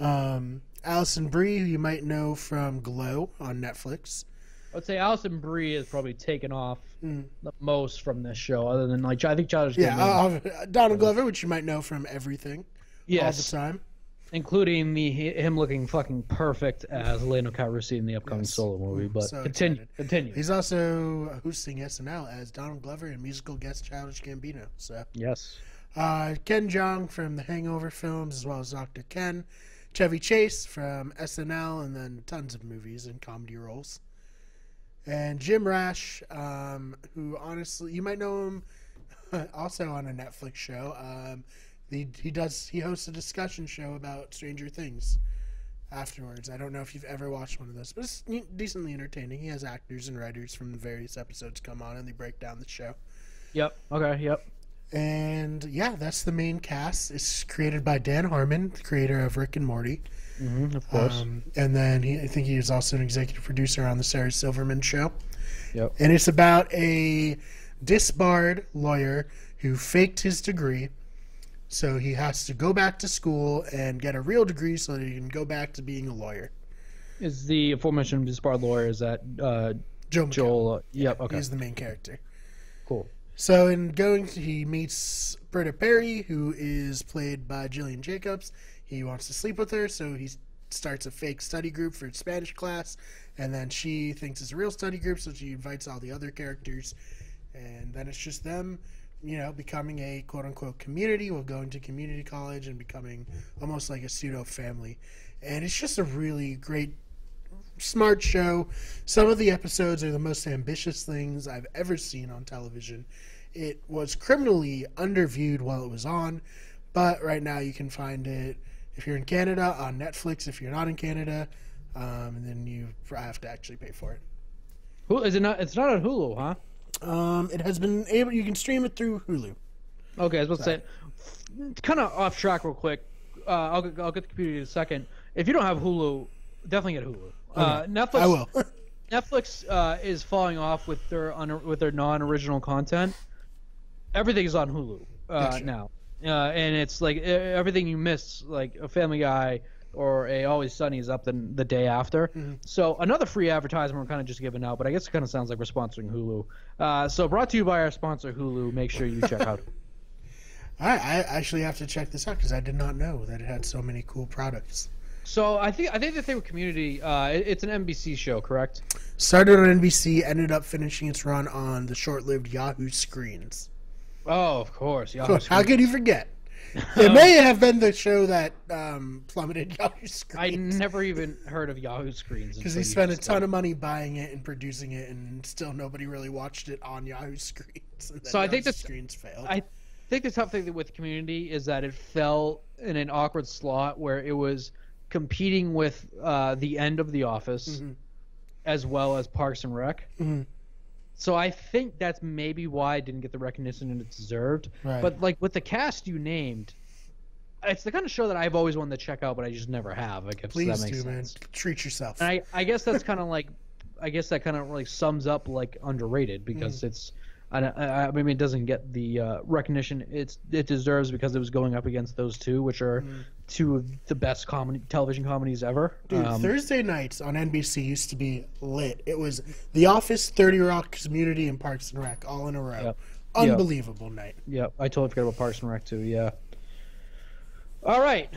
Speaker 1: Um, Alison Brie, who you might know from Glow on Netflix.
Speaker 2: I would say Alison Brie has probably taken off
Speaker 1: Mm.
Speaker 2: the most from this show, other than like I think Childish
Speaker 1: Yeah, uh, Donald Glover, which you might know from everything
Speaker 2: yes,
Speaker 1: all the time.
Speaker 2: Including the him looking fucking perfect as Lando Calrissian in the upcoming
Speaker 1: Yes.
Speaker 2: solo movie. But
Speaker 1: So
Speaker 2: continue,
Speaker 1: excited.
Speaker 2: continue.
Speaker 1: He's also hosting SNL as Donald Glover and musical guest Childish Gambino. So,
Speaker 2: Yes.
Speaker 1: uh, Ken Jeong from the Hangover films, as well as Dr. Ken. Chevy Chase from SNL, and then tons of movies and comedy roles. And Jim Rash, um, who honestly you might know him (laughs) also on a Netflix show. Um, he, he does he hosts a discussion show about Stranger Things afterwards. I don't know if you've ever watched one of those, but it's decently entertaining. He has actors and writers from the various episodes come on and they break down the show.
Speaker 2: Yep. Okay. Yep.
Speaker 1: And yeah, that's the main cast. It's created by Dan Harmon, the creator of Rick and Morty.
Speaker 2: hmm of course.
Speaker 1: Um, and then he, I think he is also an executive producer on the Sarah Silverman show.
Speaker 2: Yep.
Speaker 1: And it's about a disbarred lawyer who faked his degree. So he has to go back to school and get a real degree so that he can go back to being a lawyer.
Speaker 2: Is the aforementioned disbarred lawyer is that uh,
Speaker 1: Joe
Speaker 2: Joel? Uh, yep. Okay.
Speaker 1: He's the main character.
Speaker 2: Cool.
Speaker 1: So in going, to, he meets Britta Perry, who is played by Gillian Jacobs. He wants to sleep with her, so he starts a fake study group for Spanish class, and then she thinks it's a real study group, so she invites all the other characters, and then it's just them, you know, becoming a quote unquote community while going to community college and becoming almost like a pseudo family, and it's just a really great smart show. Some of the episodes are the most ambitious things I've ever seen on television. It was criminally underviewed while it was on, but right now you can find it if you're in Canada on Netflix. If you're not in Canada, um, and then you have to actually pay for it.
Speaker 2: Who is it? Not. It's not on Hulu, huh?
Speaker 1: Um, it has been able. You can stream it through Hulu.
Speaker 2: Okay, I was about to say, kind of off track real quick. Uh, I'll, get- I'll get the computer in a second. If you don't have Hulu, definitely get Hulu. Uh, Netflix.
Speaker 1: I will. (laughs)
Speaker 2: Netflix uh, is falling off with their un- with their non-original content. Everything is on Hulu uh,
Speaker 1: Gotcha.
Speaker 2: now, uh, and it's like everything you miss, like a Family Guy or a Always Sunny, is up the, the day after.
Speaker 1: Mhm.
Speaker 2: So another free advertisement we're kind of just giving out, but I guess it kind of sounds like we're sponsoring Hulu. Uh, so brought to you by our sponsor Hulu. Make sure you check out. (laughs)
Speaker 1: I, I actually have to check this out because I did not know that it had so many cool products.
Speaker 2: So I think I think the thing with Community, uh, it- it's an NBC show, correct?
Speaker 1: Started on NBC, ended up finishing its run on the short-lived Yahoo screens.
Speaker 2: Oh, of course. Yeah. (laughs)
Speaker 1: How could you forget? (laughs) It may have been the show that um, plummeted (laughs) Yahoo Screens.
Speaker 2: I never even heard of Yahoo Screens (laughs)
Speaker 1: because he spent a ton of money buying it and producing it, and still nobody really watched it on Yahoo screens.
Speaker 2: So I think the
Speaker 1: screens failed.
Speaker 2: I think the tough thing with the Community is that it fell in an awkward slot where it was competing with uh, the end of The Office
Speaker 1: Mhm.
Speaker 2: as well as Parks and Rec.
Speaker 1: Mhm.
Speaker 2: So I think that's maybe why it didn't get the recognition it deserved.
Speaker 1: Right.
Speaker 2: But like with the cast you named, it's the kind of show that I've always wanted to check out, but I just never have. I guess
Speaker 1: Please
Speaker 2: that makes
Speaker 1: do, man. Treat yourself.
Speaker 2: And I, I guess that's kind of like, I guess that kind of like sums up like underrated because
Speaker 1: Mm-hmm.
Speaker 2: it's, I, I I mean it doesn't get the uh, recognition it's it deserves because it was going up against those two, which are
Speaker 1: Mhm.
Speaker 2: two of the best comedy television comedies ever.
Speaker 1: Dude,
Speaker 2: Um,
Speaker 1: Thursday nights on NBC used to be lit. It was The Office, 30 Rock, Community, and Parks and Rec all in a row.
Speaker 2: Yep.
Speaker 1: Unbelievable night.
Speaker 2: Yeah, I totally forgot about Parks and Rec too. Yeah. All right,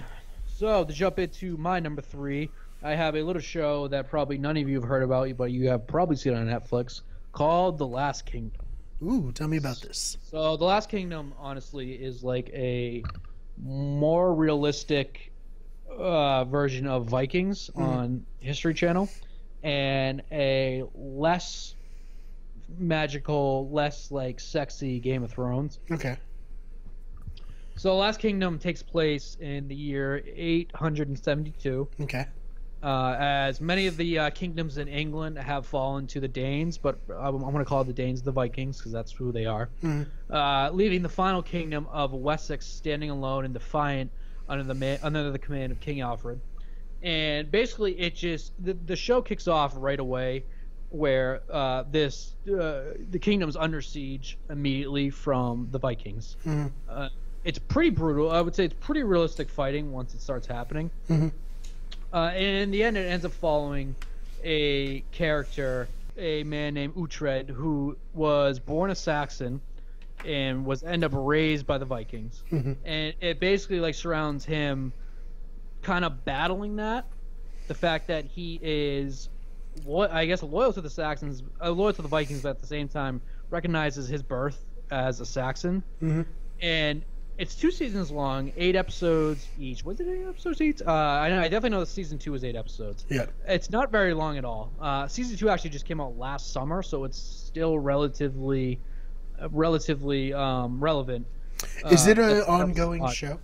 Speaker 2: so to jump into my number three, I have a little show that probably none of you have heard about, but you have probably seen on Netflix called The Last Kingdom.
Speaker 1: Ooh, tell me about this.
Speaker 2: So The Last Kingdom, honestly, is like a more realistic uh, version of Vikings
Speaker 1: Mhm.
Speaker 2: on History Channel, and a less magical, less like sexy Game of Thrones.
Speaker 1: Okay.
Speaker 2: So, the Last Kingdom takes place in the year 872.
Speaker 1: Okay.
Speaker 2: Uh, as many of the uh, kingdoms in England have fallen to the Danes, but I'm, I'm going to call the Danes the Vikings because that's who they are.
Speaker 1: Mhm.
Speaker 2: Uh, leaving the final kingdom of Wessex standing alone and defiant under the under the command of King Alfred. And basically, it just the, the show kicks off right away, where uh, this uh, the kingdom's under siege immediately from the Vikings. Uh, it's pretty brutal. I would say it's pretty realistic fighting once it starts happening.
Speaker 1: Mhm.
Speaker 2: Uh, and in the end, it ends up following a character, a man named Uhtred, who was born a Saxon and was end up raised by the Vikings. (laughs)
Speaker 1: Mhm.
Speaker 2: And it basically like surrounds him, kind of battling that, the fact that he is, lo- I guess, loyal to the Saxons, uh, loyal to the Vikings, but at the same time recognizes his birth as a Saxon.
Speaker 1: Mhm.
Speaker 2: And it's two seasons long, eight episodes each. Was it eight episodes each? Uh, I, know, I definitely know that season two was eight episodes.
Speaker 1: Yeah.
Speaker 2: It's not very long at all. Uh, season two actually just came out last summer, so it's still relatively, uh, relatively um, relevant.
Speaker 1: Is
Speaker 2: Uh,
Speaker 1: it an
Speaker 2: that's- that's
Speaker 1: ongoing show?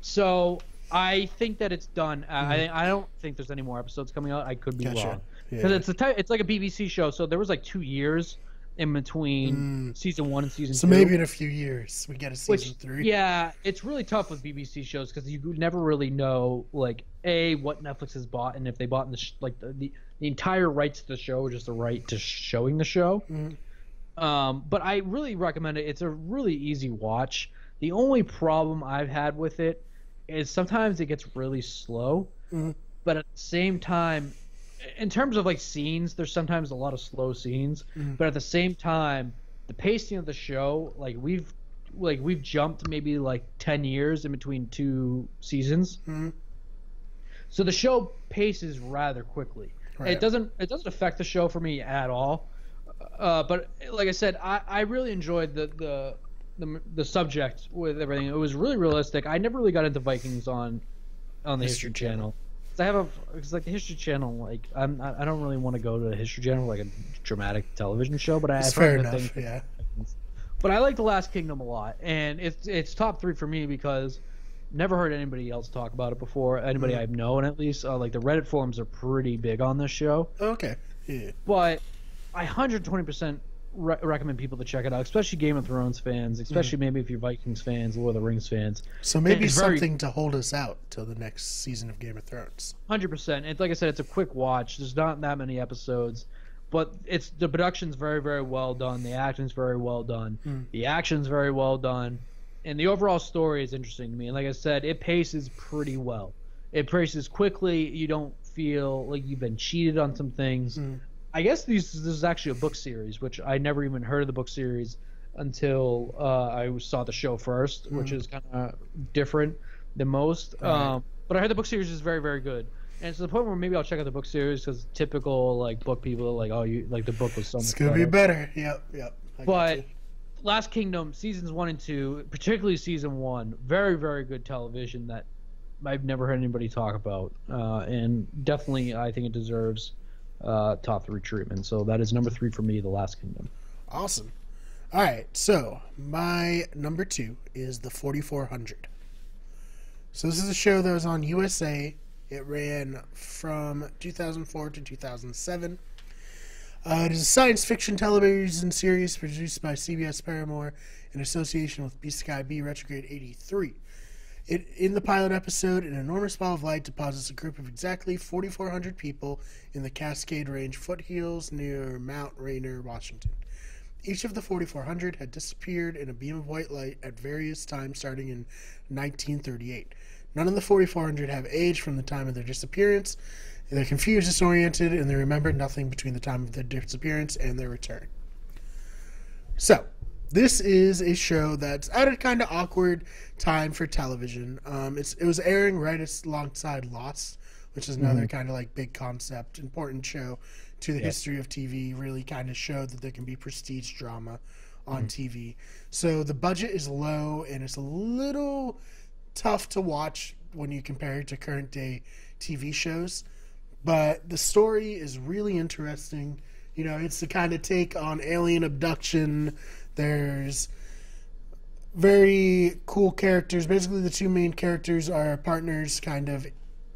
Speaker 2: So I think that it's done. Uh,
Speaker 1: Mm-hmm.
Speaker 2: I I don't think there's any more episodes coming out. I could be
Speaker 1: Gotcha.
Speaker 2: wrong
Speaker 1: Yeah.
Speaker 2: because it's a ty- it's like a BBC show. So there was like two years in between
Speaker 1: Mm.
Speaker 2: season one and season
Speaker 1: So
Speaker 2: two.
Speaker 1: maybe in a few years we get a season
Speaker 2: Which,
Speaker 1: three.
Speaker 2: yeah, it's really tough with BBC shows because you never really know, like, a what Netflix has bought and if they bought in the sh- like the, the the entire rights to the show or just the right to showing the show.
Speaker 1: Mhm.
Speaker 2: Um, but I really recommend it. It's a really easy watch. The only problem I've had with it is sometimes it gets really slow,
Speaker 1: Mhm.
Speaker 2: but at the same time, in terms of like scenes, there's sometimes a lot of slow scenes,
Speaker 1: Mhm.
Speaker 2: but at the same time, the pacing of the show, like we've like we've jumped maybe like 10 years in between two seasons.
Speaker 1: Mhm.
Speaker 2: So the show paces rather quickly.
Speaker 1: Right.
Speaker 2: It doesn't it doesn't affect the show for me at all. Uh, but like I said, I, I really enjoyed the, the the the subject with everything. It was really realistic. I never really got into Vikings on on the
Speaker 1: History
Speaker 2: History,
Speaker 1: Channel.
Speaker 2: Channel. I have a it's like the History Channel. Like I'm I I don't really want to go to the History Channel like a dramatic television show, but I
Speaker 1: It's fair enough.
Speaker 2: things.
Speaker 1: Yeah. (laughs)
Speaker 2: But I like The Last Kingdom a lot, and it's it's top three for me because never heard anybody else talk about it before. Anybody
Speaker 1: Mhm.
Speaker 2: I've known at least. Uh, like the Reddit forums are pretty big on this show,
Speaker 1: Okay. Yeah.
Speaker 2: but I 120% re- recommend people to check it out, especially Game of Thrones fans, especially
Speaker 1: Mm-hmm.
Speaker 2: maybe if you're Vikings fans, Lord of the Rings fans.
Speaker 1: So maybe
Speaker 2: it's very-
Speaker 1: something to hold us out till the next season of Game of Thrones.
Speaker 2: Hundred percent. It's like I said, it's a quick watch. There's not that many episodes, but it's the production's very, very well done. The acting's very well done.
Speaker 1: Mm.
Speaker 2: The action's very well done, and the overall story is interesting to me. And like I said, it paces pretty well. It paces quickly. You don't feel like you've been cheated on some things.
Speaker 1: Mm.
Speaker 2: I guess these this is actually a book series, which I never even heard of the book series until uh, I saw the show first, which
Speaker 1: Mhm.
Speaker 2: is kind of different than most. Um, but I heard the book series is very very good, and to the point where maybe I'll check out the book series because typical like book people are like, oh, you like the book was so
Speaker 1: It's
Speaker 2: much
Speaker 1: gonna
Speaker 2: better.
Speaker 1: be better. Yep. Yep. I
Speaker 2: But. Last Kingdom seasons one and two, particularly season one, very very good television that I've never heard anybody talk about, uh, and definitely I think it deserves uh, top three treatment. So that is number three for me, The Last Kingdom.
Speaker 1: Awesome. All right, so my number two is the 4400. So this is a show that was on USA. It ran from 2004 to 2007. Uh, it is a science fiction television series produced by CBS Paramount in association with B Sky B Renegade 83. It, in the pilot episode, an enormous ball of light deposits a group of exactly 4,400 people in the Cascade Range foothills near Mount Rainier, Washington. Each of the 4,400 had disappeared in a beam of white light at various times starting in 1938. None of the 4,400 have aged from the time of their disappearance. They're confused, disoriented, and they remember nothing between the time of their disappearance and their return. So, this is a show that's at a kind of awkward time for television. Um, it's it was airing right alongside Lost, which is another kind of like big concept, important show to the history of TV. Really kind of showed that there can be prestige drama on TV. So the budget is low and it's a little tough to watch when you compare it to current day TV shows. But the story is really interesting. You know, it's the kind of take on alien abduction. There's very cool characters. Basically, the two main characters are partners, kind of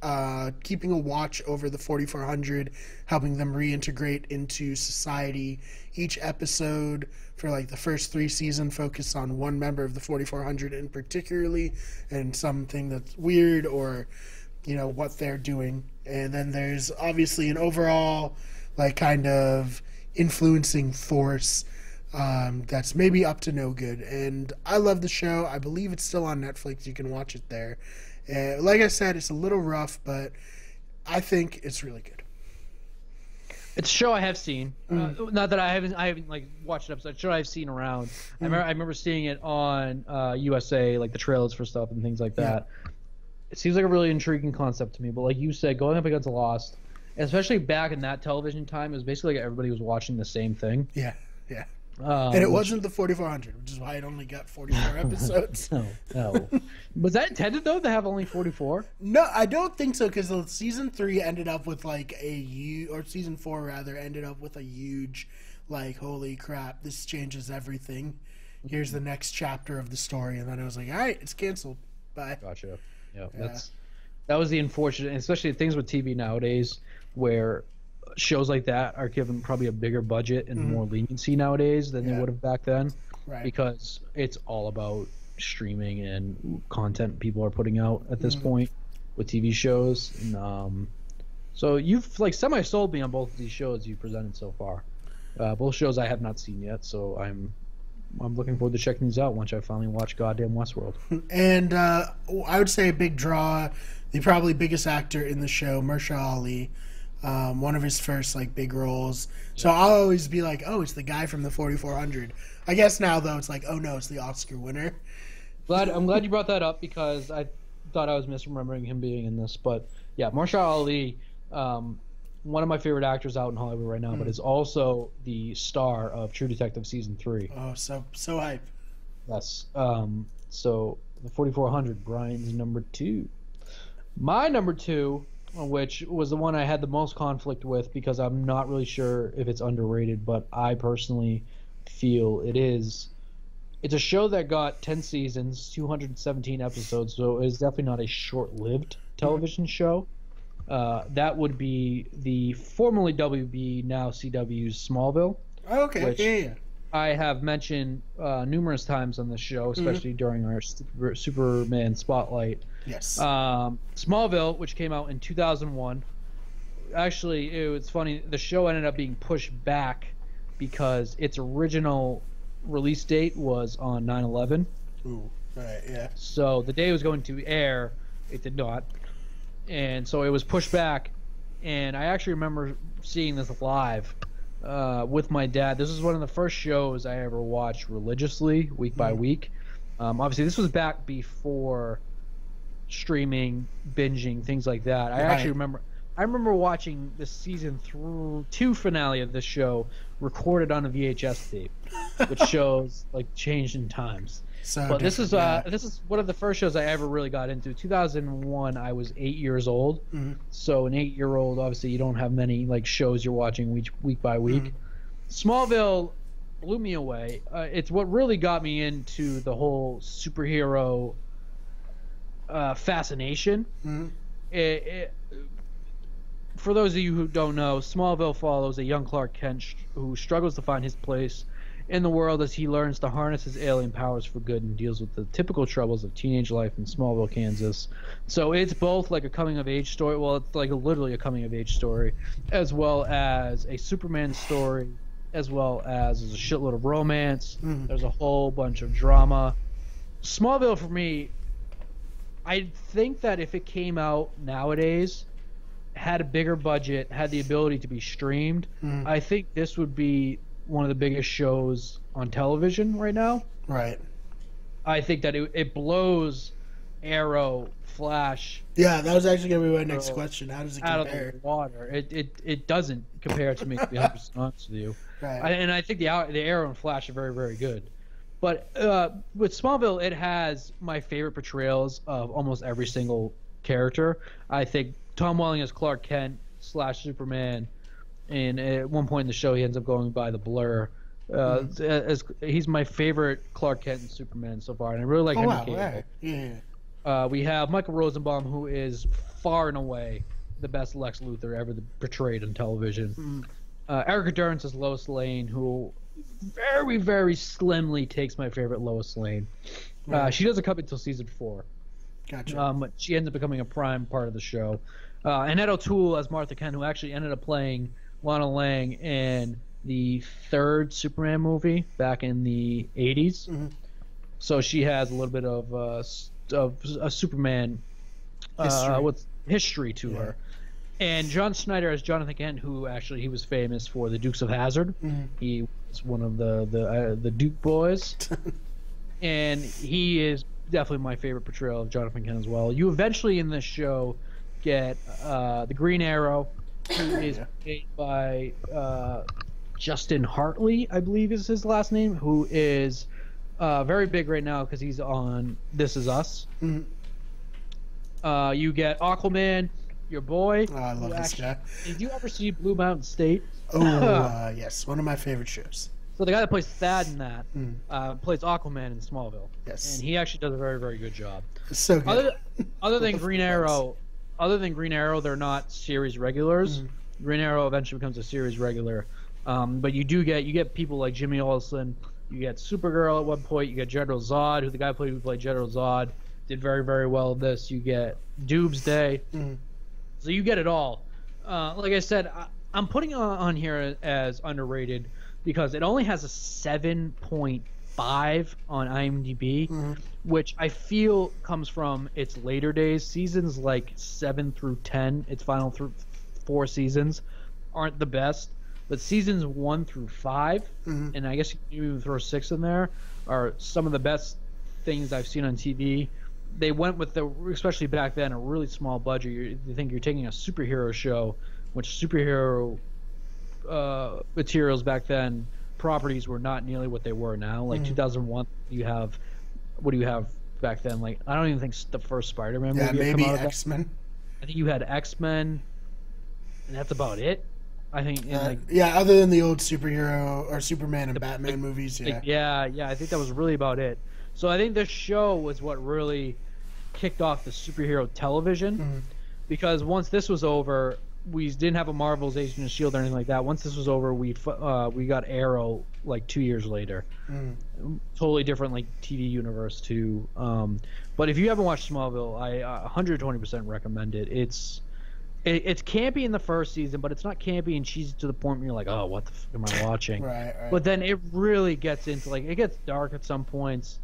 Speaker 1: uh, keeping a watch over the 4400, helping them reintegrate into society. Each episode for like the first three season focus on one member of the 4400 in particularly and something that's weird or you know what they're doing. And then there's obviously an overall like kind of influencing force um, that's maybe up to no good. And I love the show. I believe it's still on Netflix. You can watch it there. Uh, like I said, it's a little rough, but I think it's really good.
Speaker 2: It's a show I have seen. Mm. Uh, not that I haven't, I haven't like watched it. It's a show I've seen around. Mm. I remember, I remember seeing it on uh, USA, like the trailers for stuff and things like that. Yeah. It seems like a really intriguing concept to me. But like you said, going up against Lost, especially back in that television time, it was basically like everybody was watching the same thing.
Speaker 1: Yeah, yeah. Um, and it wasn't the 4400, which is why it only got 44 (laughs) episodes.
Speaker 2: no, no. Was that intended though to have only 44?
Speaker 1: No, I don't think so because season three ended up with like a huge, or season four rather ended up with a huge, like holy crap, this changes everything. Here's the next chapter of the story, and then I was like, all right, it's canceled. Bye.
Speaker 2: Gotcha. Yeah, yeah. that's that was the unfortunate, especially things with TV nowadays where shows like that are given probably a bigger budget and mm-hmm. more leniency nowadays than yeah. they would have back then right. because it's all about streaming and content people are putting out at this mm-hmm. point with TV shows. And, um, so you've like semi sold me on both of these shows you presented so far. Uh, both shows I have not seen yet, so I'm I'm looking forward to checking these out once I finally watch goddamn Westworld. (laughs)
Speaker 1: And uh, I would say a big draw, the probably biggest actor in the show, Mahershala Ali um, one of his first like big roles. So yeah. I'll always be like, oh, it's the guy from the 4400. I guess now though it's like, oh no, it's the Oscar winner.
Speaker 2: Glad (laughs) I'm glad you brought that up because I thought I was misremembering him being in this, but yeah, Mahershala Ali, um, one of my favorite actors out in Hollywood right now, mm. but is also the star of True Detective season three.
Speaker 1: Oh, so so hype.
Speaker 2: Yes. Um, so the 4400, Brian's number two. My number two which was the one I had the most conflict with because I'm not really sure if it's underrated, but I personally feel it is. It's a show that got 10 seasons, 217 episodes, so it is definitely not a short lived television show. Uh, that would be the formerly WB, now CW's Smallville.
Speaker 1: Okay, which yeah, yeah.
Speaker 2: I have mentioned uh, numerous times on the show, mm-hmm. especially mm-hmm. during our Super, Superman Spotlight.
Speaker 1: Yes.
Speaker 2: Um, Smallville, which came out in 2001. Actually, it was funny. The show ended up being pushed back because its original release date was on 9/11.
Speaker 1: Ooh, right, yeah.
Speaker 2: So the day it was going to air, it did not, and so it was pushed back. And I actually remember seeing this live uh, with my dad. This was one of the first shows I ever watched religiously, week by mm. week. Um, obviously, this was back before streaming, binging, things like that. I right. actually remember. I remember watching the season through two finale of this show recorded on a VHS tape, which (laughs) shows like change in times. So but this is uh, this is one of the first shows I ever really got into. 2001, I was eight years old. Mm-hmm. So an eight year old, obviously, you don't have many like shows you're watching week week by week. Mm-hmm. Smallville blew me away. Uh, it's what really got me into the whole superhero uh, fascination. Mm-hmm. It, it, for those of you who don't know, Smallville follows a young Clark Kent who struggles to find his place in the world as he learns to harness his alien powers for good and deals with the typical troubles of teenage life in Smallville, Kansas. So it's both like a coming of age story. Well, it's like a, literally a coming of age story, as well as a Superman story, as well as there's a shitload of romance. Mm. There's a whole bunch of drama. Smallville for me, I think that if it came out nowadays, had a bigger budget, had the ability to be streamed, mm. I think this would be one of the biggest shows on television right now.
Speaker 1: Right.
Speaker 2: I think that it, it blows Arrow, Flash.
Speaker 1: Yeah, that was actually gonna be my next question. How does it compare?
Speaker 2: Out of the water, it it, it doesn't compare to me. To be (laughs) honest with you, right. I, and I think the the Arrow and Flash are very very good. But uh, with Smallville, it has my favorite portrayals of almost every single character. I think Tom Welling as Clark Kent slash Superman, and at one point in the show he ends up going by the Blur. Uh,
Speaker 1: Mm-hmm.
Speaker 2: as he's my favorite Clark Kent and Superman so far, and I really like
Speaker 1: Oh
Speaker 2: Henry
Speaker 1: wow, right. yeah.
Speaker 2: Uh, we have Michael Rosenbaum, who is far and away the best Lex Luthor ever portrayed on television.
Speaker 1: Mm.
Speaker 2: Uh, Erica Durance as Lois Lane, who very, very slimly takes my favorite Lois Lane. Uh,
Speaker 1: Right.
Speaker 2: she doesn't come until season four.
Speaker 1: Gotcha.
Speaker 2: Um, but she ends up becoming a prime part of the show. Uh, Annette O'Toole as Martha Kent, who actually ended up playing Lana Lang in the third Superman movie back in the 80s.
Speaker 1: Mhm.
Speaker 2: So she has a little bit of, uh, of a Superman
Speaker 1: History.
Speaker 2: uh, what's history to
Speaker 1: Yeah.
Speaker 2: her. And John Schneider as Jonathan Kent, who actually he was famous for the Dukes of Hazzard.
Speaker 1: Mhm.
Speaker 2: He was one of the the uh, the Duke boys, (laughs) and he is definitely my favorite portrayal of Jonathan Kent as well. You eventually in this show get uh, the Green Arrow, who is played by uh, Justin Hartley, I believe is his last name, who is uh, very big right now because he's on This Is Us.
Speaker 1: Mhm.
Speaker 2: Uh, you get Aquaman, your boy.
Speaker 1: Oh, I love this
Speaker 2: actually-
Speaker 1: guy.
Speaker 2: Did you ever see Blue Mountain State?
Speaker 1: Oh, (laughs) uh, yes, one of my favorite shows.
Speaker 2: So the guy that plays Thad in that
Speaker 1: Mm.
Speaker 2: uh, plays Aquaman in Smallville,
Speaker 1: Yes,
Speaker 2: and he actually does a very very good job.
Speaker 1: it's so good.
Speaker 2: Other other than (laughs) Green. Arrow, other than Green Arrow, they're not series regulars.
Speaker 1: Mhm.
Speaker 2: Green Arrow eventually becomes a series regular, um, but you do get you get people like Jimmy Olsen, you get Supergirl at one point, you get General Zod, who the guy played who played General Zod, did very very well in this. You get Doomsday,
Speaker 1: Mhm.
Speaker 2: so you get it all. Uh, like I said, I, I'm putting on, on here as underrated because it only has a 7.5 on IMDb,
Speaker 1: Mhm.
Speaker 2: which I feel comes from its later days. Seasons like 7 through 10, its final through four seasons, aren't the best. But seasons 1 through 5,
Speaker 1: Mhm.
Speaker 2: and I guess you can even throw 6 in there, are some of the best things I've seen on TV. They went with the, especially back then, a really small budget. You, you think you're taking a superhero show, which superhero uh, materials back then, properties were not nearly what they were now. Like
Speaker 1: Mhm.
Speaker 2: 2001, you have, what do you have back then? Like I don't even think the first Spider-Man
Speaker 1: Yeah,
Speaker 2: movie
Speaker 1: maybe. X Men.
Speaker 2: I think you had X-Men, and that's about it. I think,
Speaker 1: Uh,
Speaker 2: like,
Speaker 1: yeah, other than the old superhero or Superman and Batman movies, yeah.
Speaker 2: Like, yeah, yeah, I think that was really about it. So I think this show was what really kicked off the superhero television
Speaker 1: Mhm.
Speaker 2: because once this was over, we didn't have a Marvel's Agent of Shield or anything like that. Once this was over, we uh, we got Arrow like two years later.
Speaker 1: Mhm.
Speaker 2: Totally different like TV universe too. Um, but if you haven't watched Smallville, I uh, 120% recommend it. It's it, it's campy in the first season, but it's not campy and cheesy to the point where you're like, oh, what the f- am I watching? (laughs)
Speaker 1: Right, right.
Speaker 2: But then it really gets into like it gets dark at some points.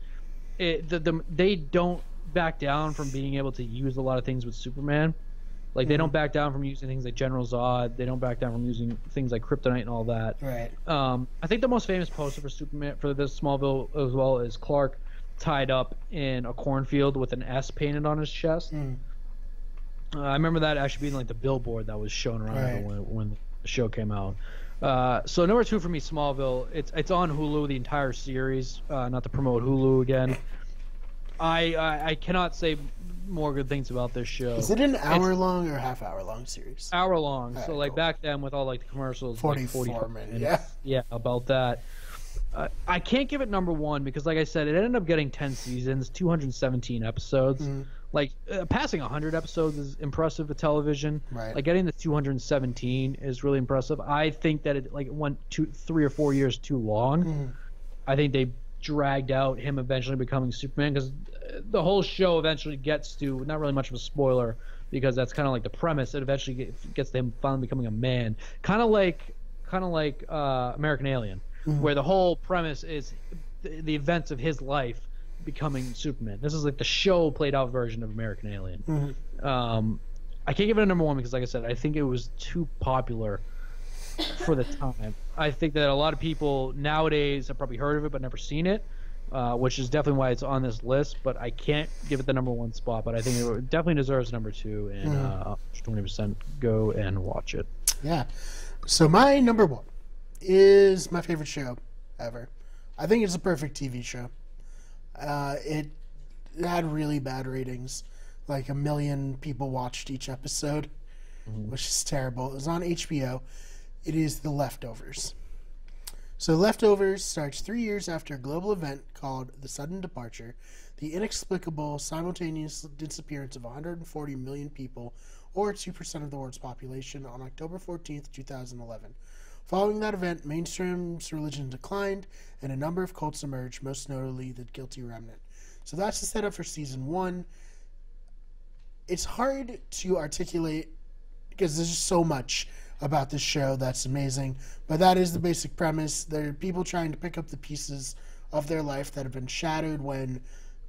Speaker 2: It the, the they don't back down from being able to use a lot of things with Superman. Like they
Speaker 1: Mhm.
Speaker 2: don't back down from using things like General Zod. They don't back down from using things like Kryptonite and all that.
Speaker 1: right.
Speaker 2: Um, I think the most famous poster for Superman for this Smallville as well is Clark tied up in a cornfield with an S painted on his chest.
Speaker 1: Mm.
Speaker 2: Uh, I remember that actually being like the billboard that was shown around
Speaker 1: Right.
Speaker 2: when, when the show came out. Uh, so number two for me, Smallville. It's it's on Hulu the entire series. Uh, not to promote Hulu again. I, I I cannot say more good things about this show.
Speaker 1: Is it an hour long or half hour long series?
Speaker 2: hour long? so like
Speaker 1: cool.
Speaker 2: back then with all like the commercials,
Speaker 1: 44
Speaker 2: like 40
Speaker 1: minutes, yeah.
Speaker 2: yeah, about that. Uh, I can't give it number one because, like I said, it ended up getting 10 seasons, 217 episodes.
Speaker 1: Mhm.
Speaker 2: Like uh, passing 100 episodes is impressive for television.
Speaker 1: Right.
Speaker 2: Like getting the 217 is really impressive. I think that it like went two, three or four years too long.
Speaker 1: Mhm.
Speaker 2: I think they dragged out him eventually becoming Superman because the whole show eventually gets to not really much of a spoiler because that's kind of like the premise. It eventually gets to him finally becoming a man, kind of like kind of like uh, American Alien,
Speaker 1: Mhm.
Speaker 2: where the whole premise is the, the events of his life becoming Superman. This is like the show played out version of American Alien.
Speaker 1: Mhm.
Speaker 2: Um, I can't give it a number one because, like I said, I think it was too popular for the time. I think that a lot of people nowadays have probably heard of it but never seen it, uh, which is definitely why it's on this list. But I can't give it the number one spot. But I think it definitely deserves number two, and
Speaker 1: Mhm.
Speaker 2: uh, twenty percent go and watch it.
Speaker 1: Yeah. So my number one is my favorite show ever. I think it's a perfect TV show. Uh, it had really bad ratings. like a million people watched each episode, which is terrible. It was on HBO. It is The Leftovers. So, Leftovers starts three years after a global event called the sudden departure, the inexplicable simultaneous disappearance of 140 million people, or 2% of the world's population, on October 14th, 2011. Following that event, mainstream religion declined, and a number of cults emerged, most notably the Guilty Remnant. So that's the setup for season one. It's hard to articulate because there's just so much about this show that's amazing. But that is the basic premise. There are people trying to pick up the pieces of their life that have been shattered when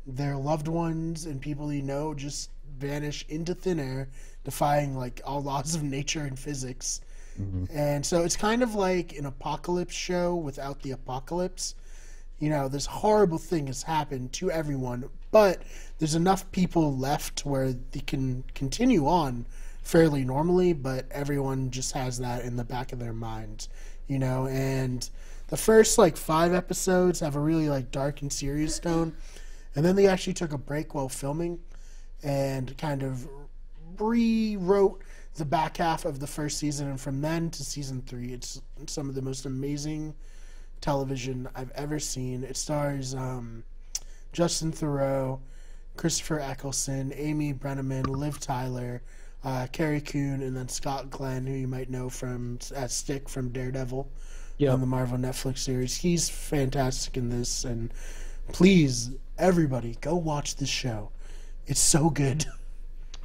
Speaker 1: their loved ones and people you know just vanish into thin air, defying like all laws of nature and physics. Mm-hmm. And so it's kind of like an apocalypse show without the apocalypse. You know, this horrible thing has happened to everyone, but there's enough people left where they can continue on fairly normally, but everyone just has that in the back of their mind, you know, and the first like five episodes have a really like dark and serious tone, and then they actually took a break while filming and kind of rewrote the back half of the first season, and from then to season three, it's some of the most amazing television I've ever seen. It stars um, Justin Theroux, Christopher Eccleston, Amy Brenneman, Liv Tyler, uh, Carrie Coon, and then Scott Glenn, who you might know from as Stick from Daredevil
Speaker 2: Yeah.
Speaker 1: on the Marvel Netflix series. He's fantastic in this, and please, everybody, go watch this show. It's so good. (laughs)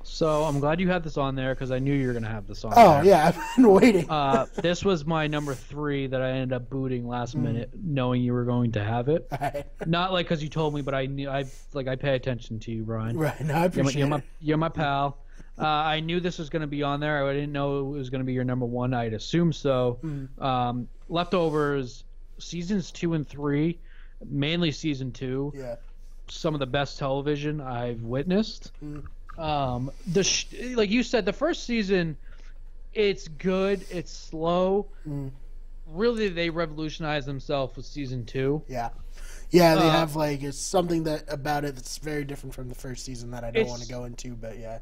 Speaker 2: So I'm glad you had this on there because I knew you were gonna have this on.
Speaker 1: Oh
Speaker 2: there.
Speaker 1: yeah, I've been (laughs) waiting.
Speaker 2: Uh, this was my number three that I ended up booting last minute, knowing you were going to have it. (laughs)
Speaker 1: Right,
Speaker 2: Not like because you told me, but I knew I like I pay attention to you, Brian.
Speaker 1: right. No, I
Speaker 2: You're my,
Speaker 1: appreciate
Speaker 2: you're my,
Speaker 1: it.
Speaker 2: you're my pal. Uh, I knew this was going to be on there. I didn't know it was going to be your number one. I'd assume so.
Speaker 1: Mm.
Speaker 2: Um, Leftovers, seasons two and three, mainly season two,
Speaker 1: Yeah.
Speaker 2: some of the best television I've witnessed.
Speaker 1: Mm.
Speaker 2: Um, the sh- like you said, the first season, it's good. It's slow.
Speaker 1: Mm.
Speaker 2: Really, they revolutionized themselves with season two.
Speaker 1: Yeah. Yeah, they
Speaker 2: Uh,
Speaker 1: have like it's something that about it that's very different from the first season that I don't want to go into, but yeah.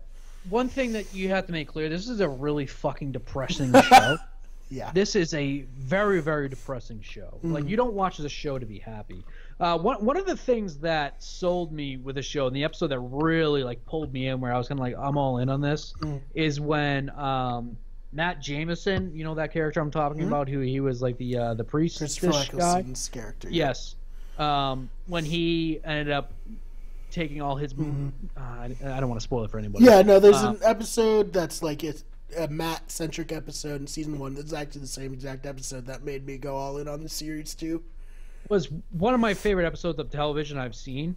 Speaker 2: One thing that you have to make clear: this is a really fucking depressing show. (laughs)
Speaker 1: Yeah.
Speaker 2: this is a very very depressing show like you don't watch the show to be happy uh, one, one of the things that sold me with the show and the episode that really like pulled me in where i was kind of like i'm all in on this
Speaker 1: Mm.
Speaker 2: is when um, matt jamison you know that character i'm talking about who he was like the uh, the priest
Speaker 1: Christopher
Speaker 2: guy
Speaker 1: character.
Speaker 2: yes um, when he ended up taking all his uh, I, I don't want to spoil it for anybody
Speaker 1: Yeah, no, there's
Speaker 2: Uh,
Speaker 1: an episode that's like it's a Matt centric episode in season one. That's actually the same exact episode that made me go all in on the series too.
Speaker 2: was one of my favorite episodes of television I've seen.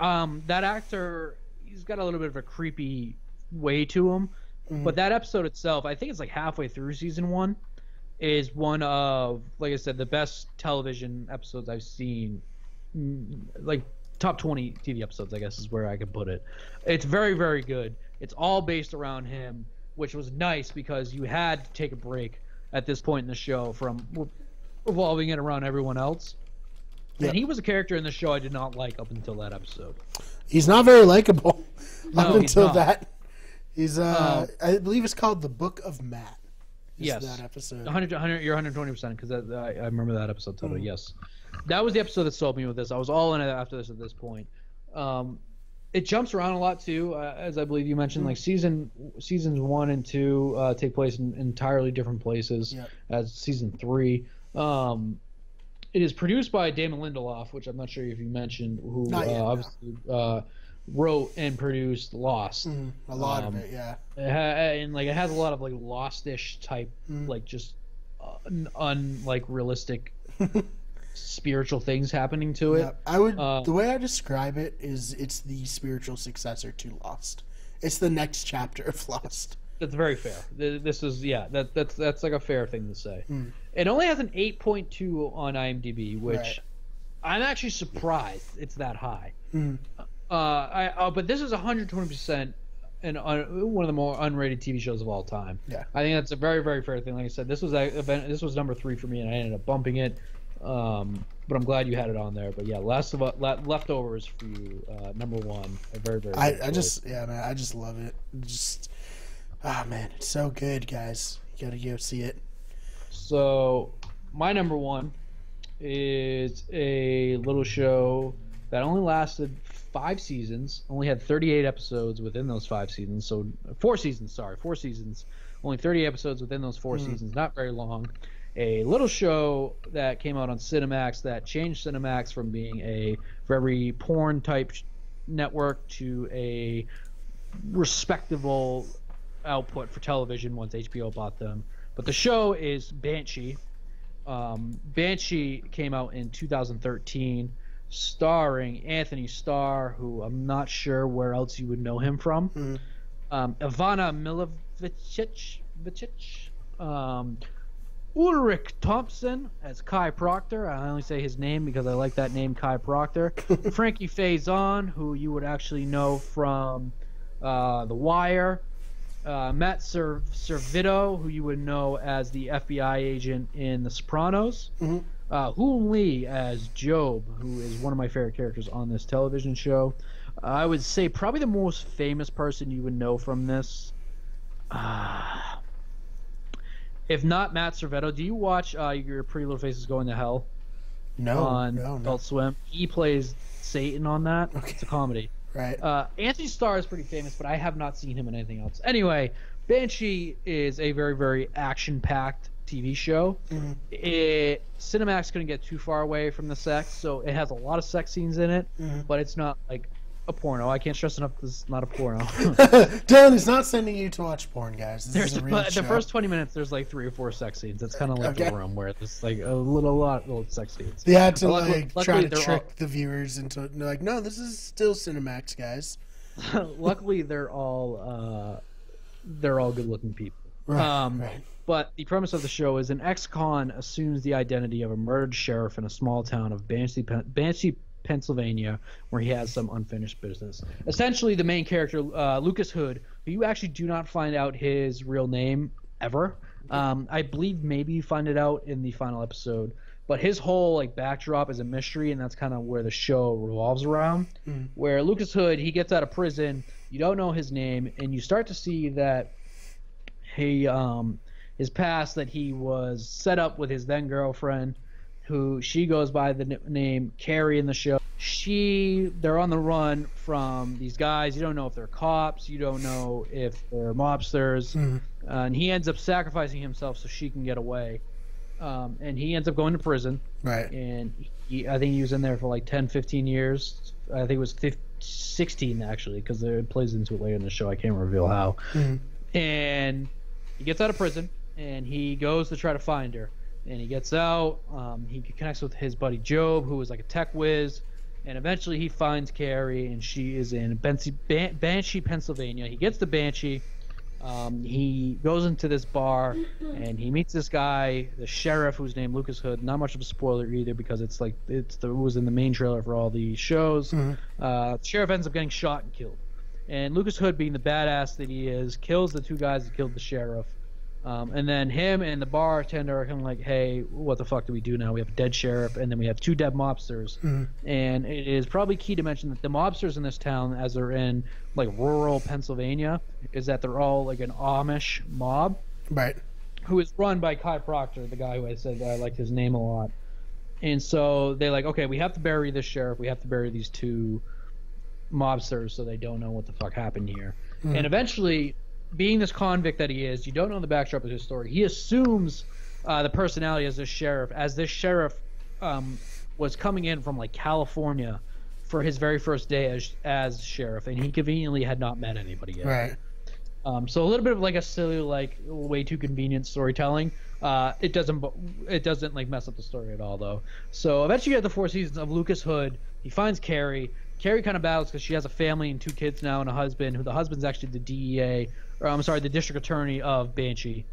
Speaker 2: Um, that actor, he's got a little bit of a creepy way to him, but that episode itself, I think it's like halfway through season one, is one of, like I said, the best television episodes I've seen. Mm, Like top 20 TV episodes, I guess is where I can put it. It's very, very good. It's all based around him, which was nice because you had to take a break at this point in the show from revolving it around everyone else.
Speaker 1: Yep.
Speaker 2: And he was a character in the show I did not like up until that episode.
Speaker 1: He's not very likable (laughs)
Speaker 2: No,
Speaker 1: up until that. He's uh,
Speaker 2: Um,
Speaker 1: I believe it's called the Book of Matt.
Speaker 2: Yes.
Speaker 1: that episode.
Speaker 2: 100, 100 you're 120 percent because I, I remember that episode
Speaker 1: totally.
Speaker 2: title. Yes, that was the episode that sold me with this. I was all in it after this at this point. Um, it jumps around a lot too, uh, as I believe you mentioned.
Speaker 1: Hmm.
Speaker 2: Like season seasons one and two uh, take place in entirely different places.
Speaker 1: Yep.
Speaker 2: As season three, um, it is produced by Damon Lindelof, which I'm not sure if you mentioned, who
Speaker 1: Not
Speaker 2: uh, obviously uh, wrote and produced Lost.
Speaker 1: Mhm, a lot
Speaker 2: Um,
Speaker 1: of it, yeah.
Speaker 2: It ha- and like it has a lot of like lost-ish type
Speaker 1: Mm.
Speaker 2: like just un, un like realistic (laughs) spiritual things happening to it
Speaker 1: Yeah, I would.
Speaker 2: uh,
Speaker 1: the way I describe it is, it's the spiritual successor to Lost. It's the next chapter of Lost.
Speaker 2: that's very fair this is yeah that that's that's like a fair thing to say
Speaker 1: Mm.
Speaker 2: it only has an 8.2 on imdb which
Speaker 1: Right.
Speaker 2: i'm actually surprised it's that high
Speaker 1: Mm.
Speaker 2: Uh i uh, but this is 120% and un, one of the more unrated tv shows of all time
Speaker 1: Yeah.
Speaker 2: I think that's a very, very fair thing. Like I said, this was a event. This was number three for me, and I ended up bumping it. Um, but I'm glad you had it on there. But yeah, Last of Us, Leftovers for you, uh, number one, a very very.
Speaker 1: I, I just yeah man, I just love it. Just ah man, it's so good, guys. You gotta go see it.
Speaker 2: So my number one is a little show that only lasted five seasons, only had 38 episodes within those five seasons. So four seasons, sorry, four seasons, only 30 episodes within those four mm. seasons, not very long. A little show that came out on Cinemax that changed Cinemax from being a very porn type network to a respectable output for television once HBO bought them. But the show is Banshee. Um, Banshee came out in 2013 starring Anthony Starr, who I'm not sure where else you would know him from. Mm-hmm. Um, Ivana Milovic, um, Ulrich Thomsen as Kai Proctor. I only say his name because I like that name, Kai Proctor. (laughs) Frankie Faison, who you would actually know from uh, The Wire. Uh, Matt Ser- Servitto, who you would know as the FBI agent in The Sopranos. Mm-hmm. Uh, Hoon Lee as Job, who is one of my favorite characters on this television show. Uh, I would say probably the most famous person you would know from this. Uh, if not Matt Servitto, do you watch uh, Your Pretty Little Faces Going to Hell?
Speaker 1: No,
Speaker 2: on
Speaker 1: no,
Speaker 2: Adult. Swim. He plays Satan on that. Okay. It's a comedy. (laughs)
Speaker 1: Right.
Speaker 2: Uh, Anthony Starr is pretty famous, but I have not seen him in anything else. Anyway, Banshee is a very, very action-packed TV show. Mm-hmm. It Cinemax couldn't get too far away from the sex, so it has a lot of sex scenes in it, mm-hmm. but it's not like a porno. I can't stress enough this is not a porno. (laughs)
Speaker 1: Dylan is not sending you to watch porn, guys. This
Speaker 2: there's
Speaker 1: is a real
Speaker 2: the first twenty minutes. There's like three or four sex scenes. It's kind of like okay. the room where there's like a little lot of sex scenes.
Speaker 1: They had to but like luckily, try to trick all... the viewers into like, no, this is still Cinemax, guys. (laughs)
Speaker 2: luckily, they're all uh, they're all good looking people.
Speaker 1: Right, um, right.
Speaker 2: But the premise of the show is an ex-con assumes the identity of a murdered sheriff in a small town of Banshee, Banshee Pennsylvania, where he has some unfinished business. Essentially, the main character, uh, Lucas Hood, who you actually do not find out his real name ever. Um, I believe maybe you find it out in the final episode, but his whole like backdrop is a mystery, and that's kind of where the show revolves around. Mm. Where Lucas Hood, he gets out of prison, you don't know his name, and you start to see that he um, his past that he was set up with his then girlfriend, who she goes by the name Carrie in the show. She they're on the run from these guys. You don't know if they're cops. You don't know if they're mobsters. Mm-hmm. Uh, and he ends up sacrificing himself so she can get away. Um, and he ends up going to prison.
Speaker 1: Right.
Speaker 2: And he, I think he was in there for like 10, 15 years. I think it was 15, 16 actually, because it plays into it later in the show. I can't reveal how. Mm-hmm. And he gets out of prison and he goes to try to find her. And he gets out. Um, he connects with his buddy Job, who is like a tech whiz. And eventually he finds Carrie, and she is in Banshee, Pennsylvania. He gets to Banshee. Um, he goes into this bar, and he meets this guy, the sheriff, who's named Lucas Hood. Not much of a spoiler either, because it's like it's the, it was in the main trailer for all the shows. Mm-hmm. Uh, the sheriff ends up getting shot and killed. And Lucas Hood, being the badass that he is, kills the two guys that killed the sheriff. Um, and then him and the bartender are kind of like, hey, what the fuck do we do now? We have a dead sheriff, and then we have two dead mobsters. Mm-hmm. And it is probably key to mention that the mobsters in this town, as they're in like rural Pennsylvania, is that they're all like an Amish mob.
Speaker 1: Right.
Speaker 2: Who is run by Kai Proctor, the guy who I said I liked his name a lot. And so they're like, okay, we have to bury this sheriff. We have to bury these two mobsters so they don't know what the fuck happened here. Mm-hmm. And eventually, being this convict that he is, you don't know the backdrop of his story. He assumes uh, the personality as this sheriff, as this sheriff um, was coming in from like California for his very first day as as sheriff, and he conveniently had not met anybody yet.
Speaker 1: Right.
Speaker 2: Um, so a little bit of like a silly, like way too convenient storytelling. Uh, it doesn't it doesn't like mess up the story at all though. So eventually, you have the four seasons of Lucas Hood. He finds Carrie. Carrie kind of battles because she has a family and two kids now and a husband. Who the husband's actually the DEA or I'm sorry, the district attorney of Banshee.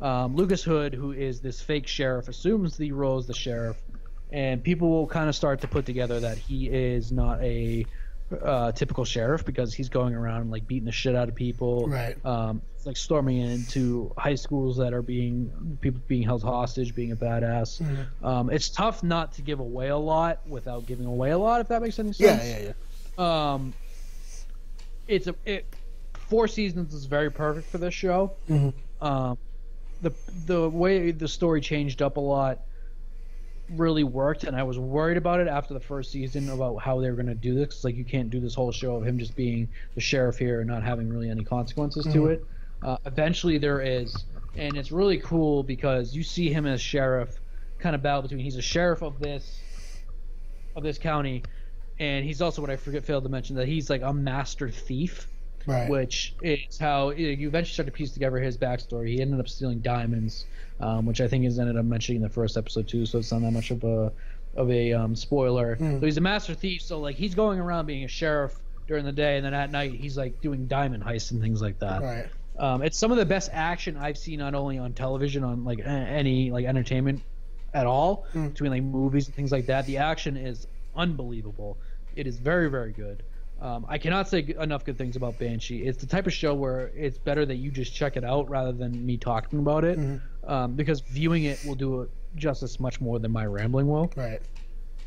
Speaker 2: Um, Lucas Hood, who is this fake sheriff, assumes the role as the sheriff, and people will kind of start to put together that he is not a uh, typical sheriff because he's going around like beating the shit out of people.
Speaker 1: Right.
Speaker 2: Um, like storming into high schools that are being people being held hostage, being a badass.
Speaker 1: Mm-hmm.
Speaker 2: Um, it's tough not to give away a lot without giving away a lot, if that makes any sense.
Speaker 1: Yeah, yeah, yeah.
Speaker 2: Um, it's a it. Four seasons is very perfect for this show.
Speaker 1: Mhm.
Speaker 2: Um, the the way the story changed up a lot really worked, and I was worried about it after the first season about how they were going to do this. like you can't do this whole show of him just being the sheriff here and not having really any consequences to
Speaker 1: Mhm.
Speaker 2: it. Uh, eventually there is, and it's really cool because you see him as sheriff, kind of battle between he's a sheriff of this of this county, and he's also what I forget failed to mention that he's like a master thief
Speaker 1: Right.
Speaker 2: which is how you eventually start to piece together his backstory. He ended up stealing diamonds, um, which I think is ended up mentioning in the first episode too. So it's not that much of a of a um, spoiler.
Speaker 1: Hmm.
Speaker 2: So he's a master thief. So like he's going around being a sheriff during the day, and then at night he's like doing diamond heists and things like that.
Speaker 1: Right.
Speaker 2: Um, it's some of the best action I've seen not only on television on like any like entertainment at all
Speaker 1: Mm.
Speaker 2: between like movies and things like that. The action is unbelievable. It is very very good. Um, I cannot say enough good things about Banshee. It's the type of show where it's better that you just check it out rather than me talking about it,
Speaker 1: Mhm.
Speaker 2: um, because viewing it will do it justice much more than my rambling will.
Speaker 1: Right.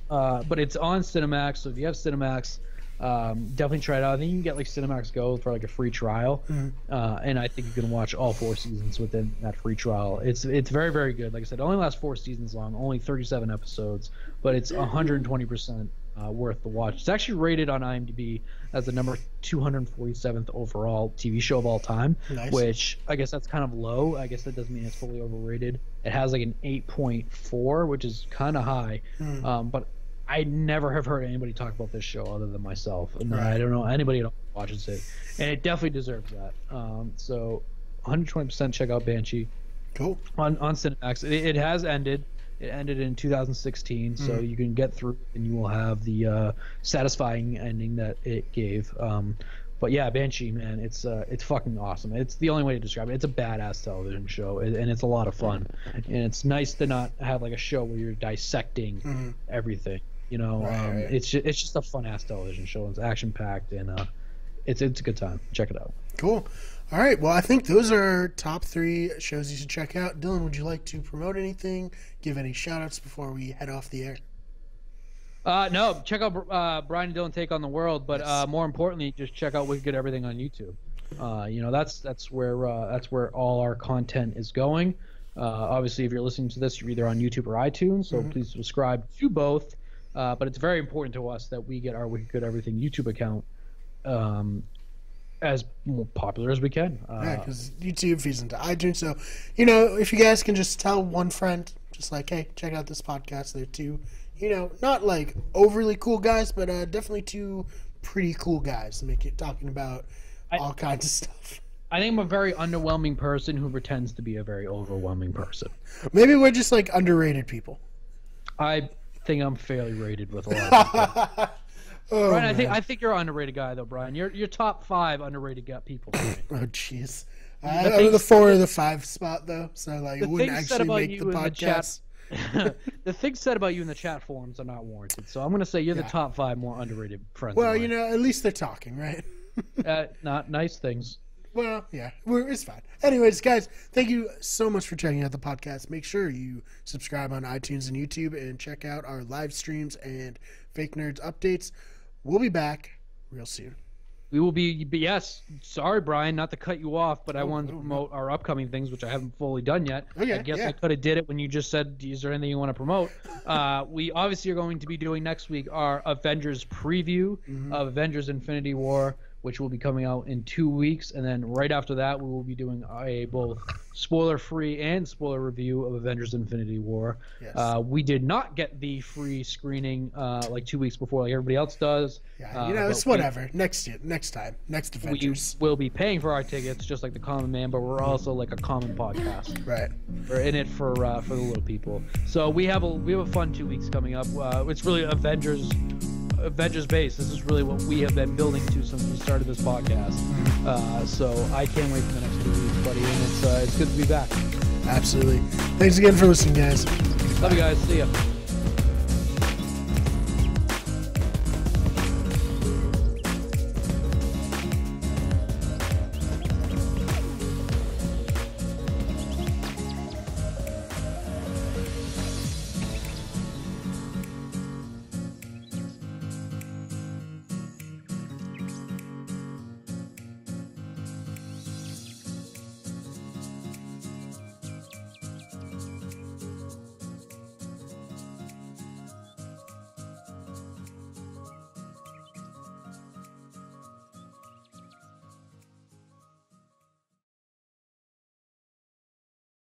Speaker 2: Uh, but it's on Cinemax, so if you have Cinemax, um, definitely try it out. I think you can get like Cinemax Go for like a free trial,
Speaker 1: Mhm.
Speaker 2: uh, and I think you can watch all four seasons within that free trial. It's it's very very good. Like I said, it only lasts four seasons long, only 37 episodes, but it's 120 percent uh, worth the watch. It's actually rated on IMDb as the number 247th overall TV show of all time,
Speaker 1: Nice.
Speaker 2: which I guess that's kind of low. I guess that doesn't mean it's fully overrated. It has like an 8.4, which is kind of high.
Speaker 1: Mm.
Speaker 2: Um, but I never have heard anybody talk about this show other than myself, and
Speaker 1: Right.
Speaker 2: I don't know anybody at all who watches it, and it definitely deserves that. Um, so 120% check out Banshee
Speaker 1: Cool.
Speaker 2: on on Cinemax. It, it has ended. It ended in 2016, so
Speaker 1: Mhm.
Speaker 2: you can get through and you will have the uh, satisfying ending that it gave. Um, but yeah, Banshee, man, it's uh, it's fucking awesome. It's the only way to describe it. It's a badass television show, and it's a lot of fun. And it's nice to not have like a show where you're dissecting
Speaker 1: Mhm.
Speaker 2: everything. You know,
Speaker 1: Right,
Speaker 2: um,
Speaker 1: right.
Speaker 2: it's just, it's just a fun ass television show. It's action packed and uh, it's it's a good time. Check it out.
Speaker 1: Cool. All right. Well, I think those are our top three shows you should check out. Dylan, would you like to promote anything? Give any shout outs before we head off the air?
Speaker 2: Uh, no, check out uh, Brian and Dylan take on the world, but uh, more importantly, just check out Wicked Good Everything on YouTube. Uh, you know, that's that's where uh, that's where all our content is going. Uh, obviously, if you're listening to this, you're either on YouTube or iTunes, so
Speaker 1: Mhm.
Speaker 2: please subscribe to both. Uh, but it's very important to us that we get our Wicked Good Everything YouTube account um, as popular as we can. Uh,
Speaker 1: Yeah, because YouTube feeds into iTunes. So, you know, if you guys can just tell one friend, just like, hey, check out this podcast. They're two, you know, not like overly cool guys, but uh, definitely two pretty cool guys. Make it talking about
Speaker 2: I-
Speaker 1: all kinds of stuff.
Speaker 2: I think I'm a very underwhelming person who pretends to be a very overwhelming person.
Speaker 1: Maybe we're just like underrated people.
Speaker 2: I think I'm fairly rated with a lot. Of people. (laughs)
Speaker 1: oh,
Speaker 2: Brian, I think
Speaker 1: man.
Speaker 2: I think you're an underrated guy though, Brian. You're you're top five underrated guy people. (laughs)
Speaker 1: Oh, jeez.
Speaker 2: The
Speaker 1: I'm in the four or the five spot though, so like
Speaker 2: The
Speaker 1: it wouldn't
Speaker 2: things said
Speaker 1: actually
Speaker 2: about
Speaker 1: make
Speaker 2: you
Speaker 1: the
Speaker 2: in the chat-
Speaker 1: podcast. (laughs)
Speaker 2: the things said about you in the chat forums are not warranted. So I'm gonna say you're
Speaker 1: Yeah.
Speaker 2: the top five more underrated friends.
Speaker 1: well, you know, at least they're talking, right? (laughs)
Speaker 2: uh, not nice things.
Speaker 1: Well, yeah, we're, it's fine. Anyways, guys, thank you so much for checking out the podcast. Make sure you subscribe on iTunes and YouTube and check out our live streams and Fake Nerds updates. We'll be back real soon.
Speaker 2: We will be. Yes, sorry, Brian, not to cut you off, but I
Speaker 1: Oh,
Speaker 2: wanted to
Speaker 1: no, no.
Speaker 2: promote our upcoming things, which I haven't fully done yet.
Speaker 1: Okay,
Speaker 2: I guess
Speaker 1: yeah.
Speaker 2: I could have did it when you just said, "Is there anything you want to promote?" (laughs) uh, we obviously are going to be doing next week our Avengers preview
Speaker 1: Mhm.
Speaker 2: of Avengers: Infinity War, which will be coming out in two weeks, and then right after that, we will be doing a both spoiler-free and spoiler review of Avengers: Infinity War.
Speaker 1: Yes.
Speaker 2: Uh, we did not get the free screening uh, like two weeks before, like everybody else does.
Speaker 1: yeah,
Speaker 2: uh,
Speaker 1: you know,
Speaker 2: but
Speaker 1: it's
Speaker 2: we-
Speaker 1: whatever. Next year, next time, next Avengers.
Speaker 2: We will be paying for our tickets just like the common man but we're also like a common podcast
Speaker 1: Right.
Speaker 2: we're in it for uh, for the little people so we have a we have a fun two weeks coming up uh, it's really avengers avengers base this is really what we have been building to since we started this podcast. Uh, so i can't wait for the next two weeks buddy and it's uh, it's good to be back.
Speaker 1: Absolutely. Thanks again for listening, guys.
Speaker 2: love you guys. See ya